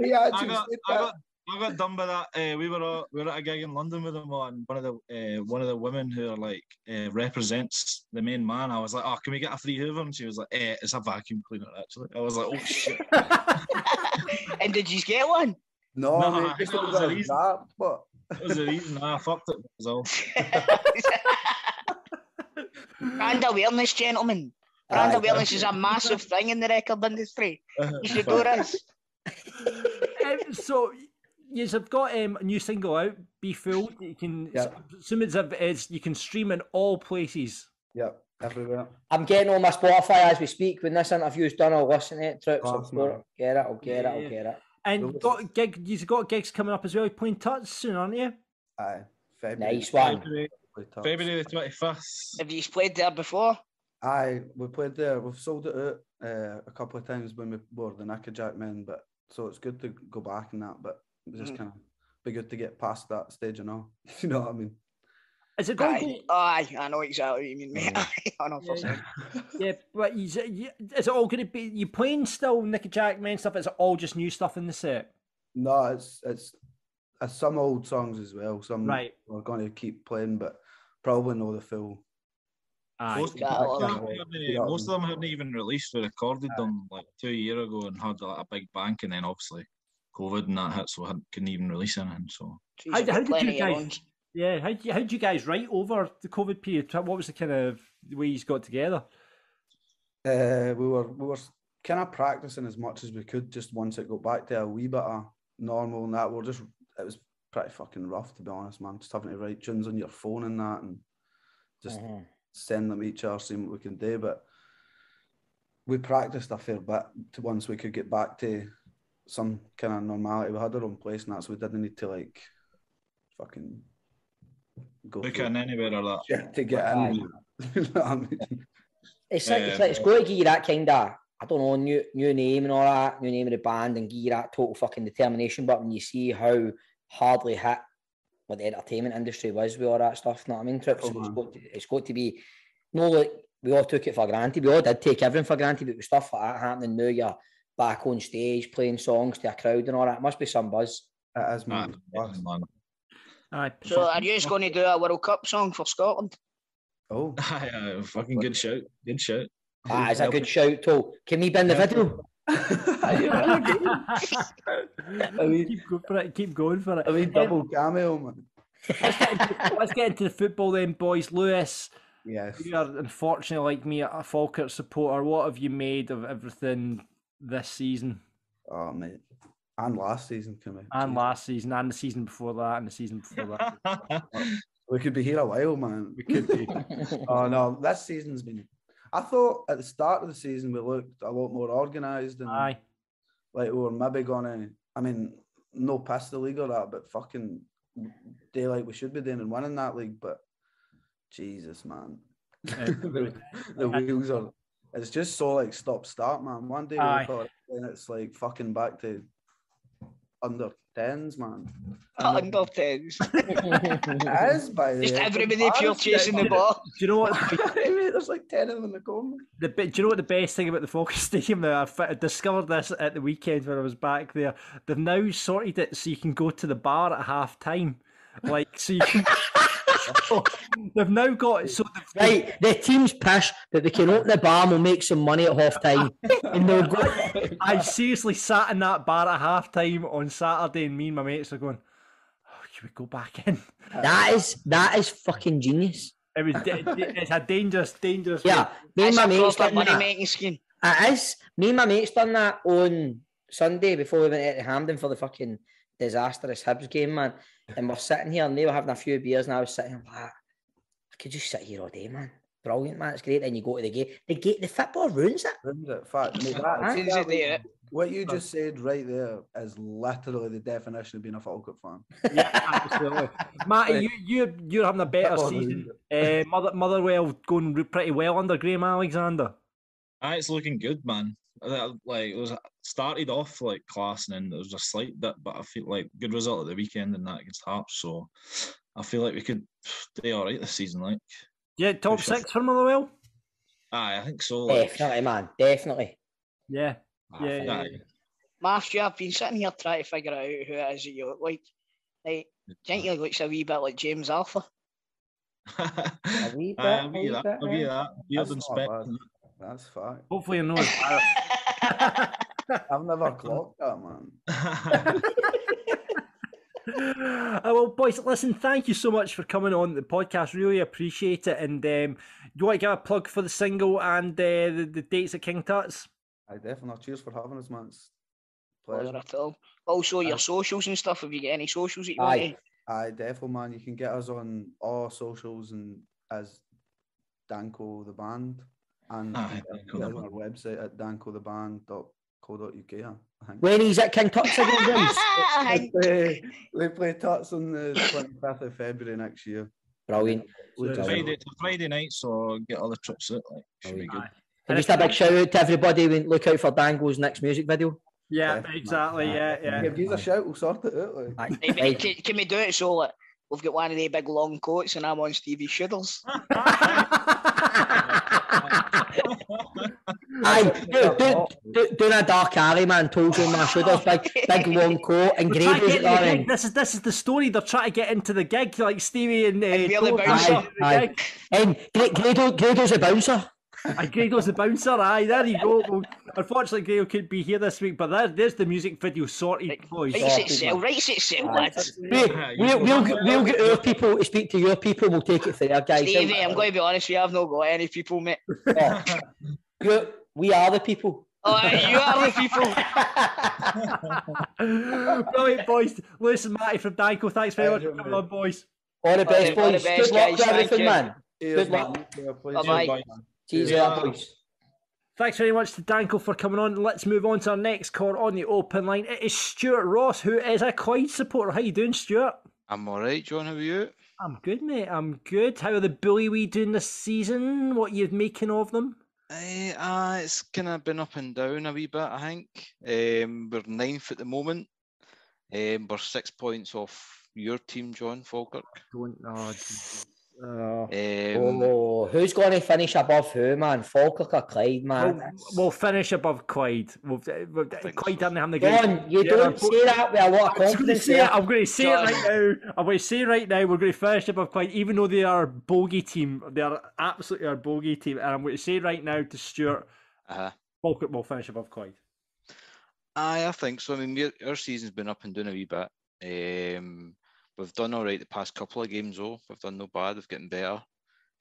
he I got, I got, I got done by that. Uh, we were all, we were at a gig in London with him, and one of the uh, one of the women who are like uh, represents the main man. I was like, "Oh, can we get a free Hoover?" And she was like, eh, "It's a vacuum cleaner, actually." I was like, "Oh shit!" *laughs* and did you get one? No, No, mate, I just it it was was a a reason. rap, but That was the reason I fucked it. Was all. *laughs* Brand awareness, gentlemen. Brand Aye. awareness is a massive thing in the record industry. You should know this. *laughs* Um, so you've got um, a new single out, "Be Fooled." You can, Yeah. assuming it's, it's you can stream in all places. Yep, everywhere. I'm getting on my Spotify as we speak. When this interview's done, I'll listen to it. Trips, I'll Class, man. get it, I'll get it, I'll Yeah. get it. And Well, got gig, you've got gigs coming up as well. You're playing Tuts soon, aren't you? Aye, February. Nice one. February. February the twenty fifth. Have you played there before? Aye, we played there. We've sold it out uh, a couple of times when we were the Knickerjack men, but so it's good to go back and that. But it just Mm. kind of be good to get past that stage, you know. *laughs* you know what I mean? Is it going Aye, to aye, I know exactly what you mean, mate. Aye, *laughs* I know for Yeah. certain. Yeah, but is it, it all going to be you playing still Nicky Jack Man stuff? Is it all just new stuff in the set? No, it's it's uh, some old songs as well. Some Right. we're going to keep playing, but probably know the full. Aye. Most, Got of most them. of them, Yeah. most of them hadn't even released. We recorded them like two year ago and had like, a big bank, and then obviously COVID and that hit, so I couldn't even release anything. So Jeez, How, how did you guys? Yeah, how did you, how did you guys write over the COVID period? What was the kind of way you got together? Uh, we were we were kind of practicing as much as we could. Just once it got back to a wee bit of normal and that, we're just it was pretty fucking rough to be honest, man. Just having to write tunes on your phone and that, and just Mhm. send them each other, seeing what we can do. But we practiced a fair bit to once we could get back to some kind of normality. We had our own place and that, so we didn't need to like fucking go book through in anywhere or that. shit to get Aye. in. *laughs* you know I mean? It's like, it's, Yeah. like, it's got to give you that kind of, I don't know, new new name and all that, new name of the band, and give you that total fucking determination. But when you see how hardly hit what the entertainment industry was with all that stuff, you know what I mean? Trips, Oh, it's, got to, it's got to be, no, like we all took it for granted. We all did take everything for granted, but with stuff like that happening now, you're back on stage playing songs to a crowd and all that. It must be some buzz. It is, man. man. Aye. So are you just going to do a World Cup song for Scotland? Oh, *laughs* Aye, aye, fucking good shout. Good shout. Ah, it's a good *laughs* shout, too. Can we be in the video? *laughs* keep, go for it, keep going for it. I mean, double cameo, man. Let's get into the football then, boys. Lewis, Yes. you are unfortunately like me, a Falkirk supporter. What have you made of everything this season Oh, mate. And last season, can we? and Jeez. last season and the season before that and the season before that? *laughs* We could be here a while, man. We could be. *laughs* Oh no, this season's been. I thought at the start of the season we looked a lot more organised and Aye. like we were maybe gonna. I mean, no past the league or that, but fucking like we should be doing and winning that league. But Jesus, man, *laughs* the, the wheels are. It's just so like stop start, man. One day we Aye. look it and it's like fucking back to under tens, man. Under tens. *laughs* It is by the Just end. everybody pure Honestly, chasing the ball. Do you know what? *laughs* *laughs* There's like ten of them in the corner. The, do you know what the best thing about the Falkirk Stadium now? I I discovered this at the weekend when I was back there. They've now sorted it so you can go to the bar at half time. Like, so you can. *laughs* they've now got. So they've, Right, the team's pissed that they can open the bar and we'll make some money at half time. and they'll go. *laughs* I seriously sat in that bar at half time on Saturday and me and my mates are going, oh, should we go back in? That is that is fucking genius. It was da- da- it's a dangerous, dangerous. Yeah, me and my mates done money that. making scheme. It is. Me and my mates done that on Sunday before we went out to Hampden for the fucking disastrous Hibs game, man. And we're sitting here and they were having a few beers and I was sitting here like, ah, I could just sit here all day, man. Brilliant, man. It's great. Then you go to the game. The game, the football ruins it. Ruins it. Fact, mate, that- As that they do was- it. what you just said right there is literally the definition of being a Falkirk fan. Yeah, absolutely. Matty, you, you're, you're having a better Football season. Uh, Mother, Motherwell going pretty well under Graham Alexander. Aye, it's looking good, man. Like it was started off like class, and then there was a slight dip, but I feel like good result at the weekend and that against Hearts. So I feel like we could do all right this season. Like, Yeah, top sure. six for Motherwell. aye, I think so. Like, Definitely, man. Definitely. Yeah, yeah, aye, yeah. Matthew, I've been sitting here trying to figure out who it is that you look like. Like, do you think he looks a wee bit like James Alpha? *laughs* A wee bit, Aye, a I'll wee give you that. bit, I'll give you eh? that. Beard and not spec. Bad. That's fact. Hopefully, I know. *laughs* I've never clocked that, man. Uh, *laughs* well, boys, listen, thank you so much for coming on the podcast. Really appreciate it. And um, you want to give a plug for the single and uh, the, the dates at King Tut's? I definitely. Cheers for having us, man. It's a pleasure. At all. Also, your Aye. socials and stuff. Have you got any socials that you want Aye. to? Aye, definitely, man. You can get us on all socials and as Danko the band, and Aye, you Danko can the get us on our website at dankotheband.co.uk. I think. When he's at King Tut's again, Vince? *laughs* *laughs* They play, they play Tuts on the 25th of February next year. Brilliant. Look So- out. Friday, it's a Friday night, so get all the trips out. Like, should be good. And just a big shout out to everybody. when- Look out for Danko's next music video. Yeah, Definitely. exactly. Yeah, yeah. Give you a shout, we'll sort it out. Like. Hey, can, can we do it so like, we've got one of the big long coats and I'm on Stevie Shooters? *laughs* Aye, do, do, do, doing a dark alley, man. Toes on my shoulders, big, *laughs* big long coat, and They're trying to Grady's get in the on. This is this is the story. They're trying to get into the gig, like Stevie and uh, And we're the Cole bouncer. trying to get into the Aye. And Gra- Grado, Grado's a bouncer. Aye, Grado's the bouncer. Aye, there you go. Well, unfortunately, Grado couldn't be here this week, but there, there's the music video sorted, Right, boys. Writes Sorted, itself, man. writes itself, lads. We, Yeah, you we'll, we'll, get- we'll get our people to speak to your people. We'll take it there, guys. Stevie, I'm going to be honest with you, I've not got any people, mate. You- we are the people. Oh, you are the people. *laughs* Brilliant, boys. Listen, Matty from Danko, thanks very much for Pleasure, coming on, boys. All the best, All the boys. best, Good luck guys. with everything, man. Cheers, Good luck. man. Yeah. Bye-bye. Bye. Cheers, Yeah. yeah. boys. Thanks very much to Danko for coming on. Let's move on to our next call on the open line. It is Stuart Ross, who is a Clyde supporter. How you doing, Stuart? I'm all right, John. How are you? I'm good, mate. I'm good. How are the Bully Wee doing this season? What you making of them? Uh, uh, it's kind of been up and down a wee bit, I think. Um, we're ninth at the moment. Um, we're six points off your team, John Falkirk. Don't. Oh, Um, Oh, who's going to finish above who, man? Falkirk or Clyde, man? we'll, we'll finish above Clyde. We'll, we'll, Clyde so. didn't have the great. John, you Yeah, don't I'm- say that with a lot of I'm going to confidence. say it. I'm going to say it right now. I'm going to say right now. We're going to finish above Clyde, even though they are a bogey team. They are absolutely our bogey team, and I'm going to say right now to Stuart, uh, Falkirk will finish above Clyde. aye, I think so. I mean, our season's been up and down a wee bit. Um, we've done all right the past couple of games, though. We've done no bad. We've getting better.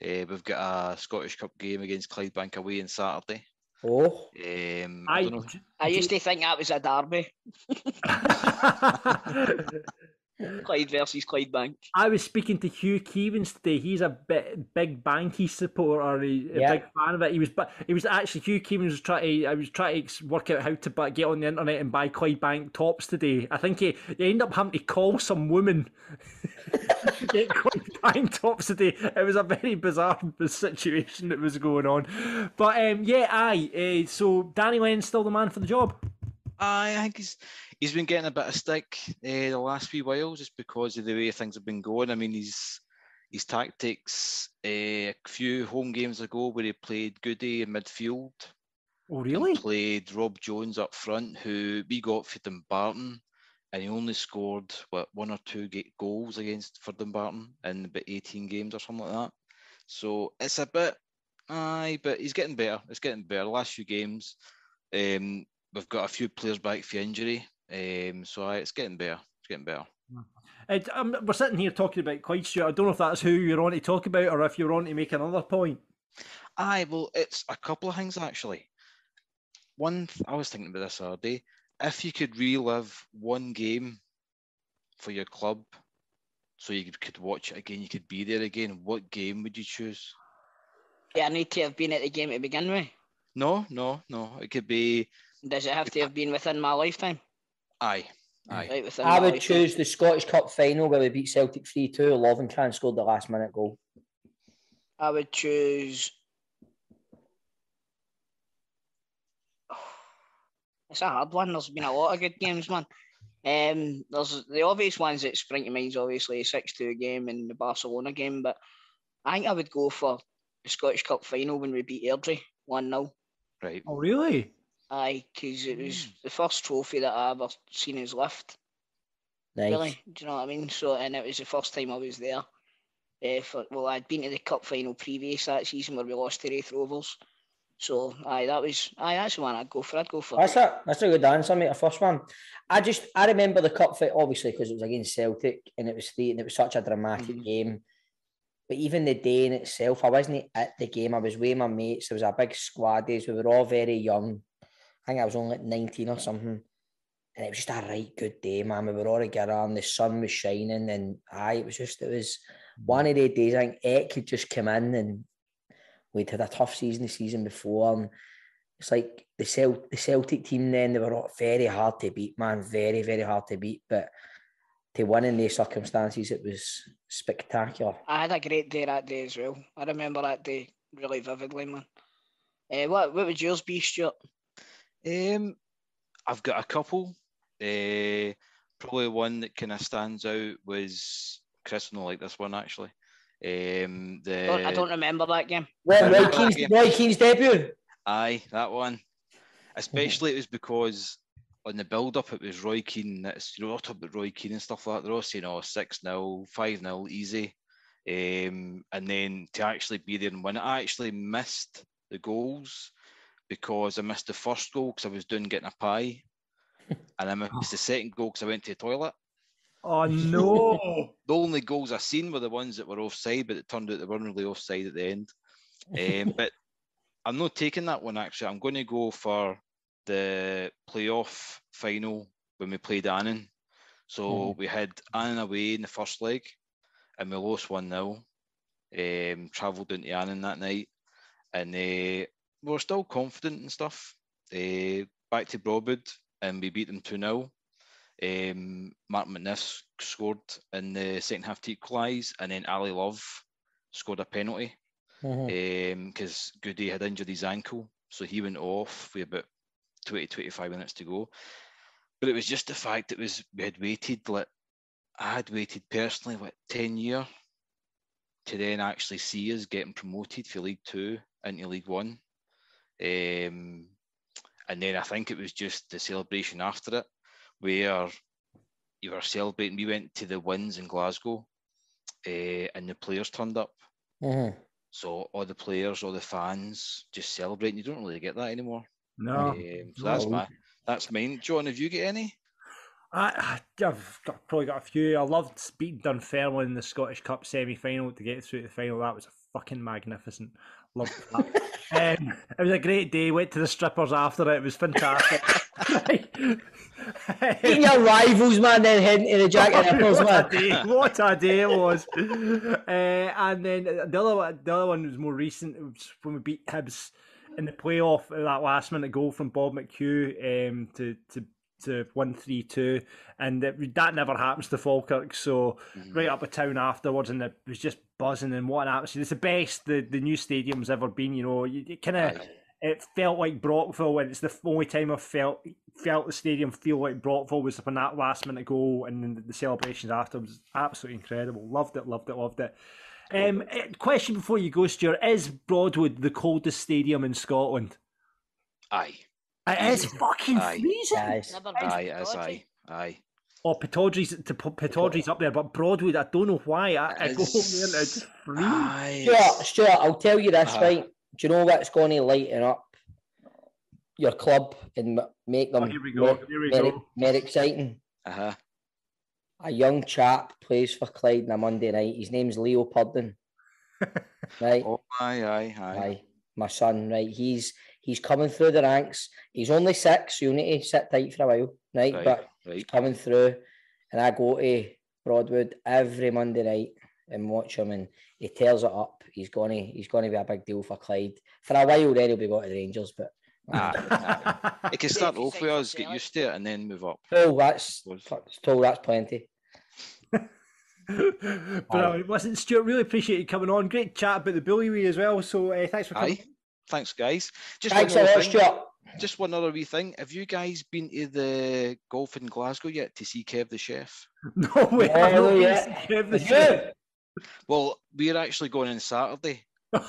Uh, we've got a Scottish Cup game against Clydebank away on Saturday. Oh, Um, I I, don't know. I used to think that was a derby, *laughs* *laughs* Clyde versus Clydebank. I was speaking to Hugh Keevins today. He's a bit big Banky supporter. He, a Yeah. big fan of it. He was, but he was actually Hugh Keevins was trying to. I was trying to work out how to bu- get on the internet and buy Clydebank tops today. I think he, he ended up having to call some woman. *laughs* to get Clydebank tops today. It was a very bizarre *laughs* situation that was going on. But um, yeah, aye. Uh, so Danny Lennon's still the man for the job. I think he's he's been getting a bit of stick uh, the last few while just because of the way things have been going. I mean, his his tactics uh, a few home games ago where he played Goody in midfield, Oh really? played Rob Jones up front, who we got for Dumbarton, and he only scored what one or two goals against for Dumbarton in about 18 games or something like that. So it's a bit, aye, but he's getting better. It's getting better. The last few games, um, we've got a few players back for injury, um, so aye, it's getting better. It's getting better. Uh, um, we're sitting here talking about Clyde Stewart. I don't know if that's who you're on to talk about or if you're on to make another point. Aye, well, it's a couple of things actually. One, th- I was thinking about this the other day. If you could relive one game for your club, so you could- could watch it again, you could be there again. What game would you choose? Yeah, I need to have been at the game to begin with. No, no, no. It could be Does it have to have been within my lifetime? Aye, aye. Right, I would choose the Scottish Cup final where we beat Celtic 3 2. Løvenkrands scored the last minute goal. I would choose. *sighs* It's a hard one. There's been a lot of good games, man. Um, there's the obvious ones that spring to mind is obviously the six two game and the Barcelona game, but I think I would go for the Scottish Cup final when we beat Airdrie one 0 Right. Oh, really? Aye, because it was the first trophy that I ever seen us lift. Nice. Really, do you know what I mean? So, and it was the first time I was there. Uh, for, well, I'd been to the cup final previous that season where we lost to Raith Rovers, So aye, that was aye, that's the one I'd go for. I'd go for. That's it. That's a good answer, mate. The first one. I just I remember the cup fight obviously because it was against Celtic and it was three and it was such a dramatic game. But even the day in itself, I wasn't at the game. I was with my mates. There was a big squad days. We were all very young. I think I was only like 19 or something. And it was just a right good day, man. We were all together and the sun was shining. And aye, it was just, it was one of the days I think Eck had just come in and we'd had a tough season the season before. And it's like the Cel- the Celtic team then, they were all very hard to beat, man. Very, very hard to beat. But to win in these circumstances, it was spectacular. I had a great day that day as well. I remember that day really vividly, man. Uh, what what would yours be, Stuart? Um, I've got a couple. Uh, probably one that kind of stands out was Chris will not like this one actually. Um, the I don't remember that game. Well, Roy Keane's, game. Roy Keane's debut. Aye, that one. Especially it was because on the build up it was Roy Keane. That's you know, all talk about Roy Keane and stuff like that. They're all saying, oh, 6 0, 5 0, easy. Um, and then to actually be there and win I actually missed the goals because I missed the first goal because I was doing getting a pie. *laughs* and I missed the second goal because I went to the toilet. Oh no! *laughs* The only goals I seen were the ones that were offside, but it turned out they weren't really offside at the end. Um, *laughs* but I'm not taking that one actually. I'm going to go for the playoff final when we played Annan. So we had Annan away in the first leg and we lost 1 0. Um, travelled into Annan that night and uh, we were still confident and stuff. Uh, back to Broadwood and we beat them 2 0. Um, Mark McNiff scored in the second half to equalise, and then Ali Love scored a penalty because Goody had injured his ankle, so he went off with about 20 25 minutes to go. But it was just the fact that was we had waited like I had waited personally what 10 year to then actually see us getting promoted for League Two into League One. Um, and then I think it was just the celebration after it, where you were celebrating. We went to the wins in Glasgow, uh, and the players turned up. Mhm. So all the players, all the fans, just celebrating. You don't really get that anymore. No. Um, so that's No. my that's mine. John, have you got any? I, I- I've got, probably got a few. I loved beating Dunfermline in the Scottish Cup semi final to get through to the final. That was a fucking magnificent. That. um, it was a great day. Went to the strippers after it. It was fantastic. *laughs* Beating your rivals, man, then heading to the Jack and Nichols, *laughs* what man. a day! What a day it was! Uh, and then the other one, the other one was more recent. It was when we beat Hibs in the playoff. That last minute goal from Bob McHugh um, to to to one three two, and it, that never happens to Falkirk. So right up a town afterwards, and it was just buzzing and what an atmosphere! It's the best the the new stadium's ever been. You know, you, you kind of it felt like Brockville, and it's the only time I've felt felt the stadium feel like Brockville was when that last minute goal and then the celebrations after was absolutely incredible. Loved it, loved it, loved it. Um, eh, question before you go, Stuart: Is Broadwood the coldest stadium in Scotland? Aye. It is fucking Aye. freezing. Never been Aye, it is aye. Aye. Or Pittodrie's to Pittodrie's up there, but Broadwood, I don't know why. I, I go It's- there and it's freezing. Aye. Stuart, Stuart, I'll tell you this, Uh-huh. right? Do you know what's going to lighten up your club and m- make them Oh, here we go, more, here we more- go. more exciting? Uh-huh. A young chap plays for Clyde on a Monday night. His name's Leo Purden. *laughs* right? Oh, aye, aye, aye. Aye, my son, right? He's he's coming through the ranks. He's only six, so you need to sit tight for a while, right? Right, But he's coming through, and I go to Broadwood every Monday night and watch him, and he tears it up. He's gonna he's gonna be a big deal for Clyde for a while. Then he'll be going to the Rangers, but Aye, aye. *laughs* It can start If you off with for us, get used to it, and then move up. oh, that's Was- fuck, told that's plenty. *laughs* Brilliant. Listen, Stuart, really appreciate you coming on. Great chat about the bully wee as well. So uh, thanks for coming. Aye. Thanks, guys. Just Thanks a one other lot, thing. Stuart. Just one other wee thing. Have you guys been to the golf in Glasgow yet to see Kev the chef? *laughs* No way. I'm not gonna yeah. see Kev the Chef. Well, we're actually going on Saturday. *laughs*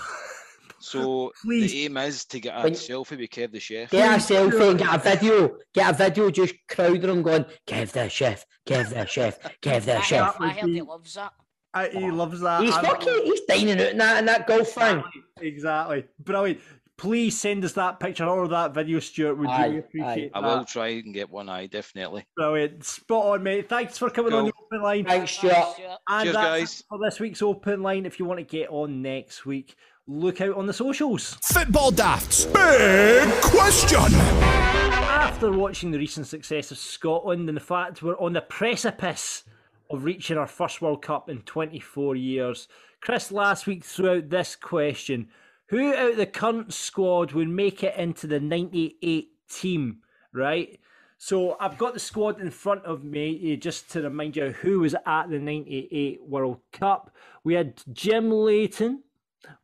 So Please. the aim is to get a When- selfie with Kev the chef. Get a selfie and get a video. Get a video just crowding him going, Kev the chef, Kev the chef, Kev the I chef. heard, I heard he loves that. I, he loves that. He's I'm- fucking, he's dining out in that, in that golf thing. Exactly. Exactly. Brilliant. please send us that picture or that video, Stuart. Would Aye, you appreciate I will try and get one eye, definitely. Brilliant. Spot on, mate. Thanks for coming on the open line. Thanks, Stuart. And Cheers, that's guys. it for this week's open line. If you want to get on next week, look out on the socials. Football Daft's big question. After watching the recent success of Scotland and the fact we're on the precipice of reaching our first World Cup in 24 years, Chris last week threw out this question Who out of the current squad would make it into the 98 team, right? So I've got the squad in front of me eh, just to remind you who was at the 98 World Cup. We had Jim Leighton,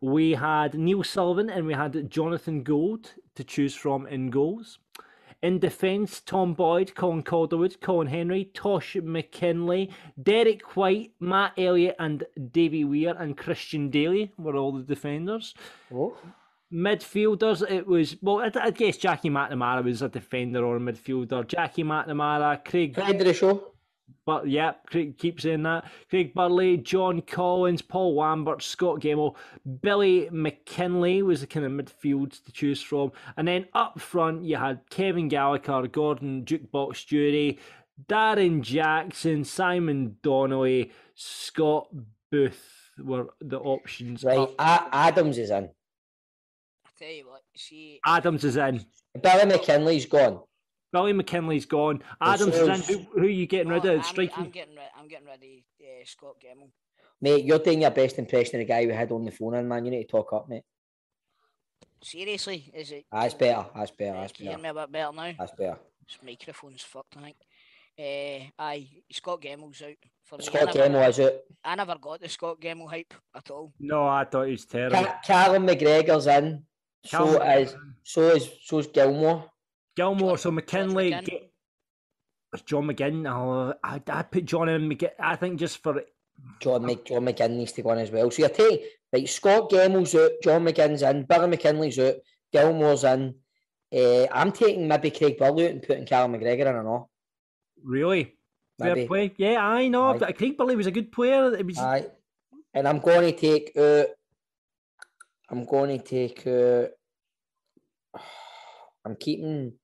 we had Neil Sullivan, and we had Jonathan Gould to choose from in goals. In defence, Tom Boyd, Colin Calderwood, Colin Hendry, Tosh McKinlay, Derek Whyte, Matt Elliott, and Davy Weir and Christian Dailly were all the defenders. Oh. Midfielders, it was well. I, I guess Jackie McNamara was a defender or a midfielder. Jackie McNamara, Craig Friend of the show. But yeah, Craig keeps saying that. Craig Burley, John Collins, Paul Lambert, Scot Gemmill, Billy McKinlay was the kind of midfield to choose from. And then up front, you had Kevin Gallacher, Gordon Jukebox Durie, Darren Jackson, Simon Donnelly, Scott Booth were the options. Right. A- Adams is in. I tell you what, see, Adams is in. Billy McKinlay's gone. Billy McKinlay's gone. Well, Adams so. Who, who are you getting rid oh, of? I'm, Striking. I'm getting rid. I'm getting rid of uh, Scot Gemmill. Mate, you're doing your best impression of the guy we had on the phone and man. You need to talk up, mate. Seriously, is it? That's better. That's better. That's can you hear better. me a bit better now? That's better. This microphone's fucked, I think. Uh, aye, Scot Gemmill's out for me. I Scott never- Gemmill is it? I never got the Scot Gemmill hype at all. No, I thought he was terrible. Ca- Callum McGregor's in. So Callum is so is so is Gilmour. Gilmour, so George McKinley, McGinn. get, John McGinn. Oh, I I put John in McGinn. I think just for John Mc, John McGinn needs to go in as well. So you're taking right. Scot Gemmill's out. John McGinn's in. Billy McKinlay's out. Gilmour's in. Uh, I'm taking maybe Craig Burley out and putting Callum McGregor in or not. really fair Maybe. play. Yeah, I know. Aye. But Craig Burley was a good player. It was Aye. And I'm going to take out. I'm going to take out. *sighs* I'm keeping.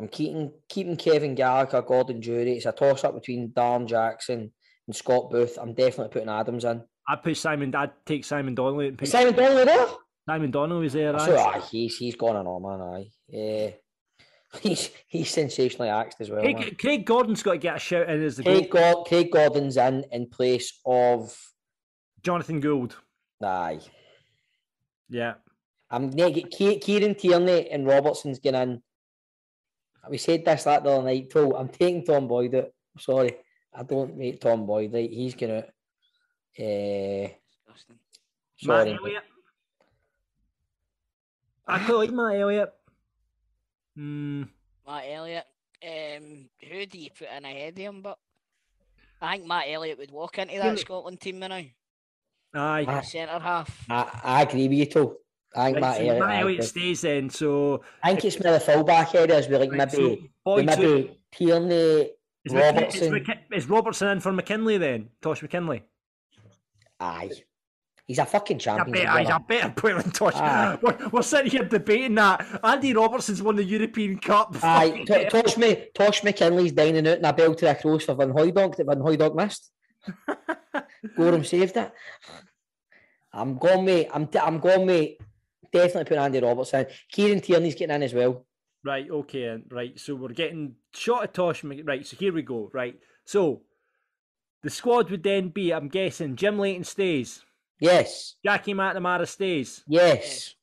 I'm keeping keeping Kevin Gallacher, Gordon Durie. It's a toss up between Darren Jackson and Scott Booth. I'm definitely putting Adams in. I put Simon. I'd take Simon Donnelly. And Is Simon Donnelly there? Simon Donnelly was there. So aye. he's he's gone and all man. Aye, yeah. *laughs* He's he's sensationally axed as well. Craig, Craig Gordon's got to get a shout in as the Craig. Gord- Craig Gordon's in in place of Jonathan Gould. aye. Yeah. I'm gonna get Kieran Tierney and Robertson's going in. We said this that the other night, too. I'm taking Tom Boyd out. Sorry, I don't make Tom Boyd right. He's going to. Uh, Disgusting. Matt sorry. Elliott. I quite like Matt Elliott. Hmm. Matt Elliott. Um, who do you put in ahead of him? But I think Matt Elliott would walk into that Scotland team now. Aye. Ah. Centre half. I, I agree with you, too. I think Right, Matt so. Matt Elliott stays then. So I think it's more the fullback areas. We like Right, so maybe, we Boyd's maybe Tierney, Is, Robertson. Is Robertson in for McKinlay then? Tosh McKinlay? Aye. He's a fucking champion. bet, aye, I better player than Tosh. Aye. We're, we're sitting here debating that. Andy Robertson's won the European Cup. *laughs* Aye, T- Tosh, Ma- Tosh McKinlay's dining out in a bell to the cross for Van Hooijdonk that Van Hooijdonk missed. *laughs* Goram saved it. I'm going with, I'm, t- I'm going with definitely put Andy Robertson. Kieran Tierney's getting in as well. Right, okay, right. So we're getting shot at Tosh. Right, so here we go. Right, so the squad would then be, I'm guessing, Jim Leighton stays, Yes, Jackie McNamara stays, yes,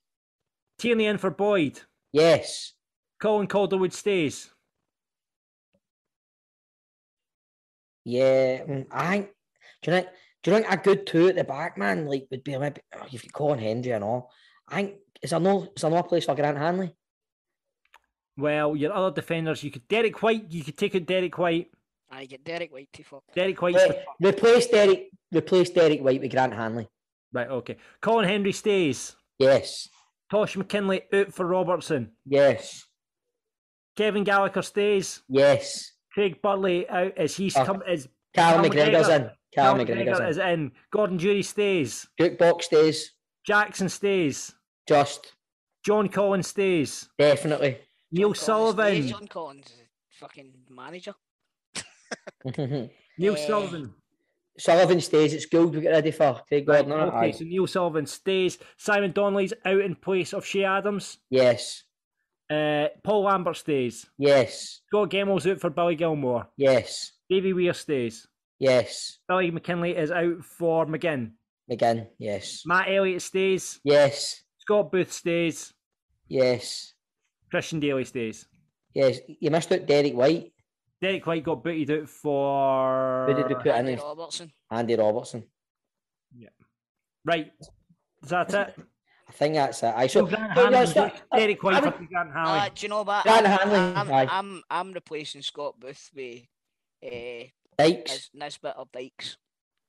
Tierney in for Boyd, yes. Colin Calderwood stays. Yeah, mm, I think, do you think, do you think a good two at the back, man, like would be maybe, oh, you've got Colin Hendry and all. I think, is there no, is there no place for Grant Hanley? Well, your other defenders, you could Derek Whyte, you could take out Derek Whyte. I get Derek Whyte to fuck. Derek Whyte Re- replace Derek, replace Derek Whyte with Grant Hanley. right. Okay, Colin Hendry stays. Yes, Tosh McKinlay out for Robertson. yes, Kevin Gallacher stays. yes. Craig Burley out as he's Oh, come as Callum Cal McGregor's in. Callum Cal McGregor's McGregor in. is in. Gordon Durie stays. Jukebox stays. Jackson stays. Just John Collins stays. definitely. Neil Collins Sullivan. stays, John Collins is fucking manager. Neil Sullivan. Sullivan stays It's school to get ready for Craig Gordon. innit? Okay, Aye. so Neil Sullivan stays. Simon Donnelly's out in place of Che Adams. Yes, Uh, Paul Lambert stays. yes, Scot Gemmill's out for Billy Gilmour. yes, Davy Weir stays. yes. Billy McKinlay is out for McGinn. McGinn, yes, Matt Elliott stays. yes, Scott Booth stays. yes, Christian Dailly stays. yes. You missed out Derek Whyte. Derek Whyte got booted out for. Who did we put? Andy there? Robertson. Andy Robertson. Yeah. Right. Is that it? I think that's it. I so Grant so Hanley. that's Derek Whyte for would- Grant Uh, do you know what? Grant I'm, Hanley, I'm, aye. I'm, I'm replacing Scott Booth with uh, Dykes. Nis- Nisbet or Dykes.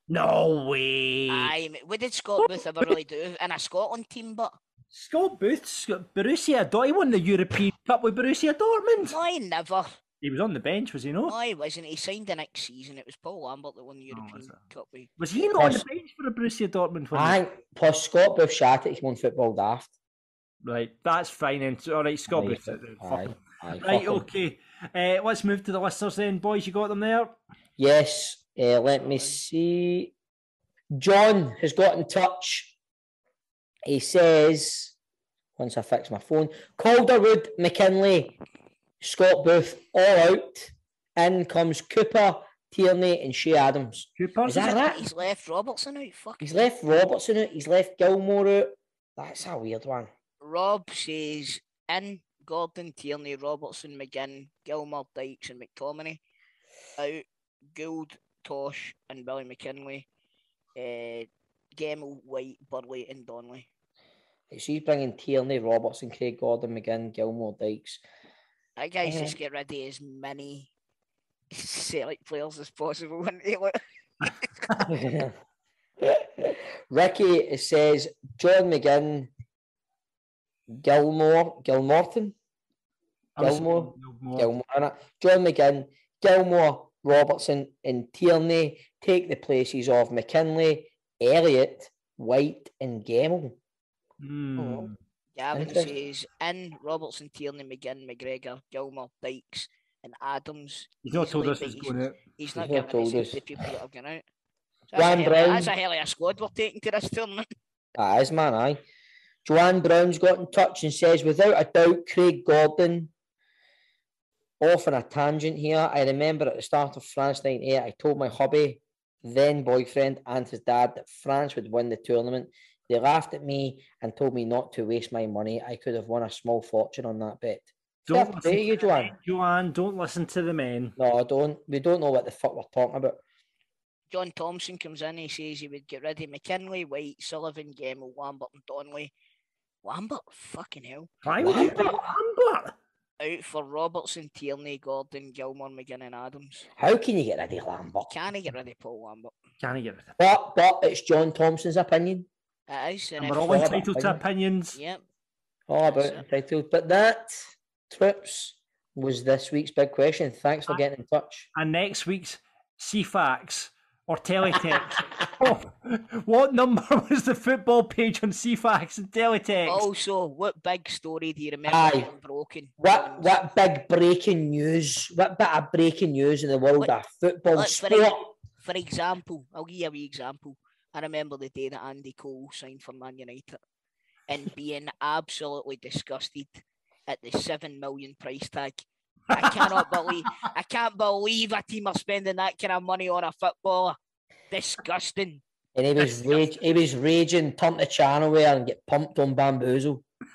No way. Aye, mate, what did Scott Booth ever really do in a Scotland team? But Scott Booth's got Borussia Dortmund. He won the European Cup with Borussia Dortmund. I never. He was on the bench, was he not? No, he wasn't. He signed the next season. It was Paul Lambert that won the Oh, European it? Cup. With... Was he not on the bench for the Borussia Dortmund? when I plus Scott Booth shat it. He won football daft. Right, that's fine. Then. All right, Scott Aye, Booth. out there, fuck aye, aye, Right, fuck okay. Uh, let's move to the listeners then, boys. You got them there. Yes. Uh, let me see. John has got in touch. He says, once I fix my phone, Calderwood, McKinlay, Scott Booth, all out. In comes Cooper, Tierney, and Che Adams. Cooper. Is that right? He's left Robertson out. Fuck. He's left Robertson out. He's left Gilmour out. That's a weird one. Rob says in Gordon, Tierney, Robertson, McGinn, Gilmour, Dykes, and McTominay. Out Gould, Tosh, and Billy McKinlay. Uh, Gemmill, Whyte, Burley, and Donnelly. So he's bringing Tierney, Robertson, Craig Gordon, McGinn, Gilmour, Dykes. That guy's Uh, just get rid of as many Celtic players as possible. *laughs* Wouldn't he? Like, *laughs* Ricky says John McGinn, Gilmour, Gilmorton, Gilmour? Gilmour. Gilmour. John McGinn, Gilmour, Robertson, and Tierney take the places of McKinlay, Elliott, Whyte, and Gemmill. Hmm. Gavin Interesting. says in Robertson, Tierney, McGinn, McGregor, Gilmour, Dykes, and Adams. He's not told us who's he's- going out. He's He's not not giving told us us. the people that have gone out. So Juan that's, a hell, Brown. that's a hell of a squad we're taking to this tournament. *laughs* That is, man, aye. Joanne Brown's got in touch and says, without a doubt, Craig Gordon. Off on a tangent here. I remember at the start of France 98, I told my hubby, then boyfriend, and his dad that France would win the tournament. They laughed at me and told me not to waste my money. I could have won a small fortune on that bet. Don't Fair listen play to you, the men, Joanne. Joanne, don't listen to the men. No, I don't. We don't know what the fuck we're talking about. John Thompson comes in, he says he would get rid of McKinlay, Whyte, Sullivan, Gemmill, Lambert, and Donnelly. Lambert? Fucking hell. Why would you pick Lambert? Out for Robertson, Tierney, Gordon, Gilmour, McGinn, and Adams. How can you get rid of Lambert? Can he get rid of Paul Lambert? Can I get rid of But, but it's John Thompson's opinion. It is. And And we're all Well, entitled to opinions. yep. All about That's entitled. But that, Trips, was this week's big question. Thanks for Ah. getting in touch. And next week's Ceefax or Teletext. oh, *laughs* *laughs* what number was the football page on Ceefax and Teletext? Also, what big story do you remember Aye. broken? What what big breaking news? What bit of breaking news in the world Like- of football like for sport? For example, I'll give you a wee example. I remember the day that Andy Cole signed for Man United and being absolutely disgusted at the seven million price tag. I cannot *laughs* believe I can't believe a team are spending that kind of money on a footballer. Disgusting. And he was rage, he was raging, turn the channel where and get pumped on bamboozle.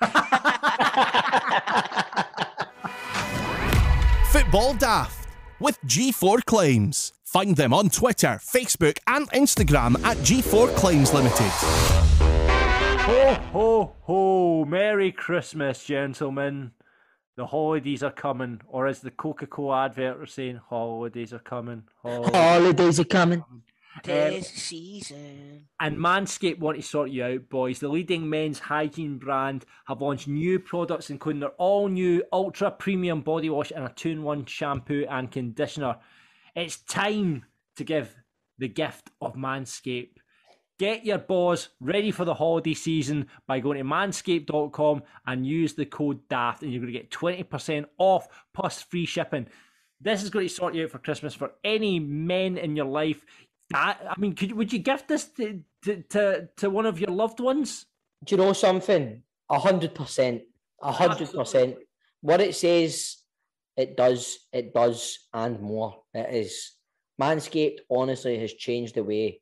*laughs* *laughs* Football Daft with G4 Claims. Find them on Twitter, Facebook, and Instagram at G4 Claims Limited. Ho, ho, ho. Merry Christmas, gentlemen. The holidays are coming. Or as the Coca Cola advert was saying, holidays are coming. Holidays. Holidays are coming. Um, this season. And Manscaped want to sort you out, boys. The leading men's hygiene brand have launched new products, including their all new ultra premium body wash and a two in one shampoo and conditioner. It's time to give the gift of Manscaped Get your balls ready for the holiday season by going to manscaped.com and use the code DAFT, and you're going to get 20% off plus free shipping. This is going to sort you out for Christmas for any men in your life. I, I mean, could would you give this to, to, to, to one of your loved ones? Do you know something? A hundred percent. A hundred percent. What it says, it does. It does, and more. It is. Manscaped honestly has changed the way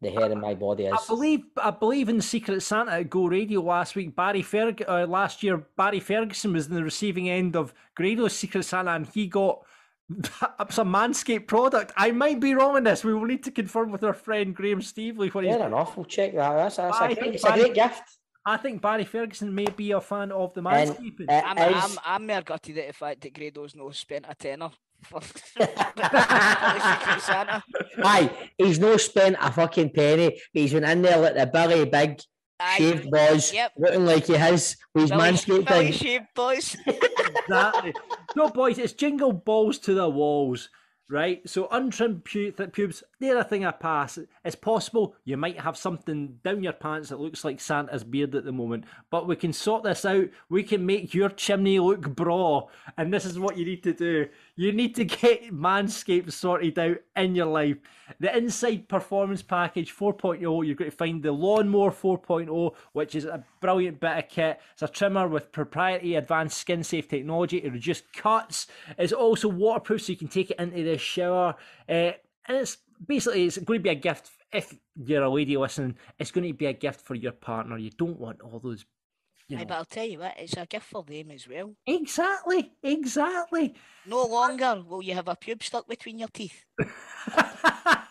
the hair in my body is. I believe I believe in Secret Santa at Go Radio last week. Barry Ferg uh, last year Barry Ferguson was in the receiving end of Grado's Secret Santa, and he got *laughs* some Manscaped product. I might be wrong on this. We will need to confirm with our friend Graham Stevely what he's. Fair enough. We'll check that. That's, that's I a, think great, it's a great gift. I think Barry Ferguson may be a fan of the And, Manscaping. uh, I'm, is- I'm, I'm more gutted at the fact that Grado's no spent a tenner for for the Secret Santa. Aye, he's no spent a fucking penny. but He's been in there like the Billy Big Aye. Shaved boys, Yep. looking like he has with his Billy, manscaped Billy thing. shaved boys. *laughs* exactly. No, boys, it's jingle balls to the walls, right? So untrimmed pu- th- pubes, they're a thing I pass. It's possible you might have something down your pants that looks like Santa's beard at the moment, but we can sort this out. We can make your chimney look bra, and this is what you need to do. You need to get Manscaped sorted out in your life. The Inside Performance Package 4.0, you're going to find the Lawnmower 4.0, which is a brilliant bit of kit. It's a trimmer with proprietary advanced skin safe technology to reduce cuts. It's also waterproof, so you can take it into the shower. Uh, and it's basically it's going to be a gift if you're a lady listening. It's going to be a gift for your partner. You don't want all those. You Aye, but I'll tell you what, it's a gift for them as well. Exactly, exactly. No longer will you have a pube stuck between your teeth. *laughs*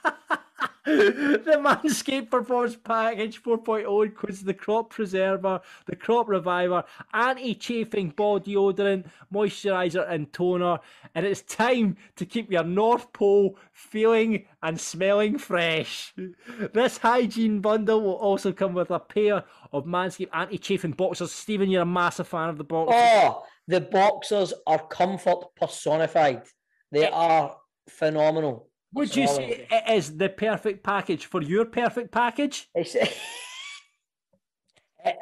*laughs* the Manscaped Performance Package 4.0 includes the Crop Preserver, the Crop Reviver, anti chafing ball deodorant, moisturizer, and toner. And it's time to keep your North Pole feeling and smelling fresh. This hygiene bundle will also come with a pair of Manscaped anti chafing boxers. Stephen, you're a massive fan of the boxers. Oh, the boxers are comfort personified. They are phenomenal. Would you say it is the perfect package for your perfect package? It's, *laughs* it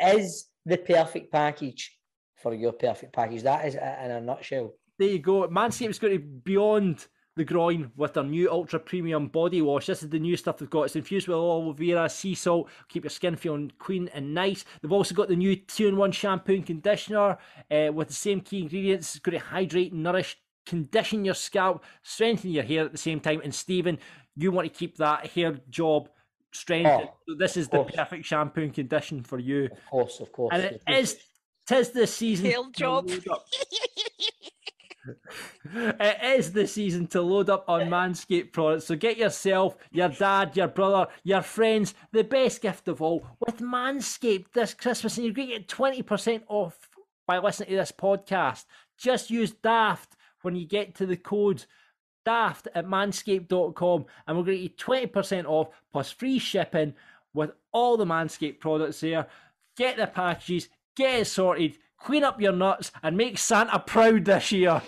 is the perfect package for your perfect package. That is in a nutshell. There you go. Manscaped's going to be beyond the groin with their new ultra premium body wash. This is the new stuff they've got. It's infused with aloe vera, sea salt, keep your skin feeling clean and nice. They've also got the new two in one shampoo and conditioner uh, with the same key ingredients. It's going to hydrate, nourish, condition your scalp, strengthen your hair at the same time. And Stephen, you want to keep that hair job strengthened. Oh, so this is the course. perfect shampoo and condition for you. Of course, of course. And it is tis the season. Hair to job. load up. *laughs* It is the season to load up on Manscaped products. So get yourself, your dad, your brother, your friends, the best gift of all with Manscaped this Christmas. And you're going to get 20% off by listening to this podcast. Just use DAFT when you get to the code daft at manscaped.com and we're going to get you 20% off plus free shipping with all the Manscaped products there. Get the packages, get it sorted, clean up your nuts, and make Santa proud this year.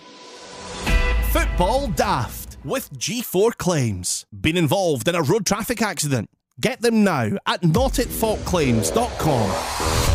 Football Daft with G4 Claims. Been involved in a road traffic accident? Get them now at notitfaultclaims.com.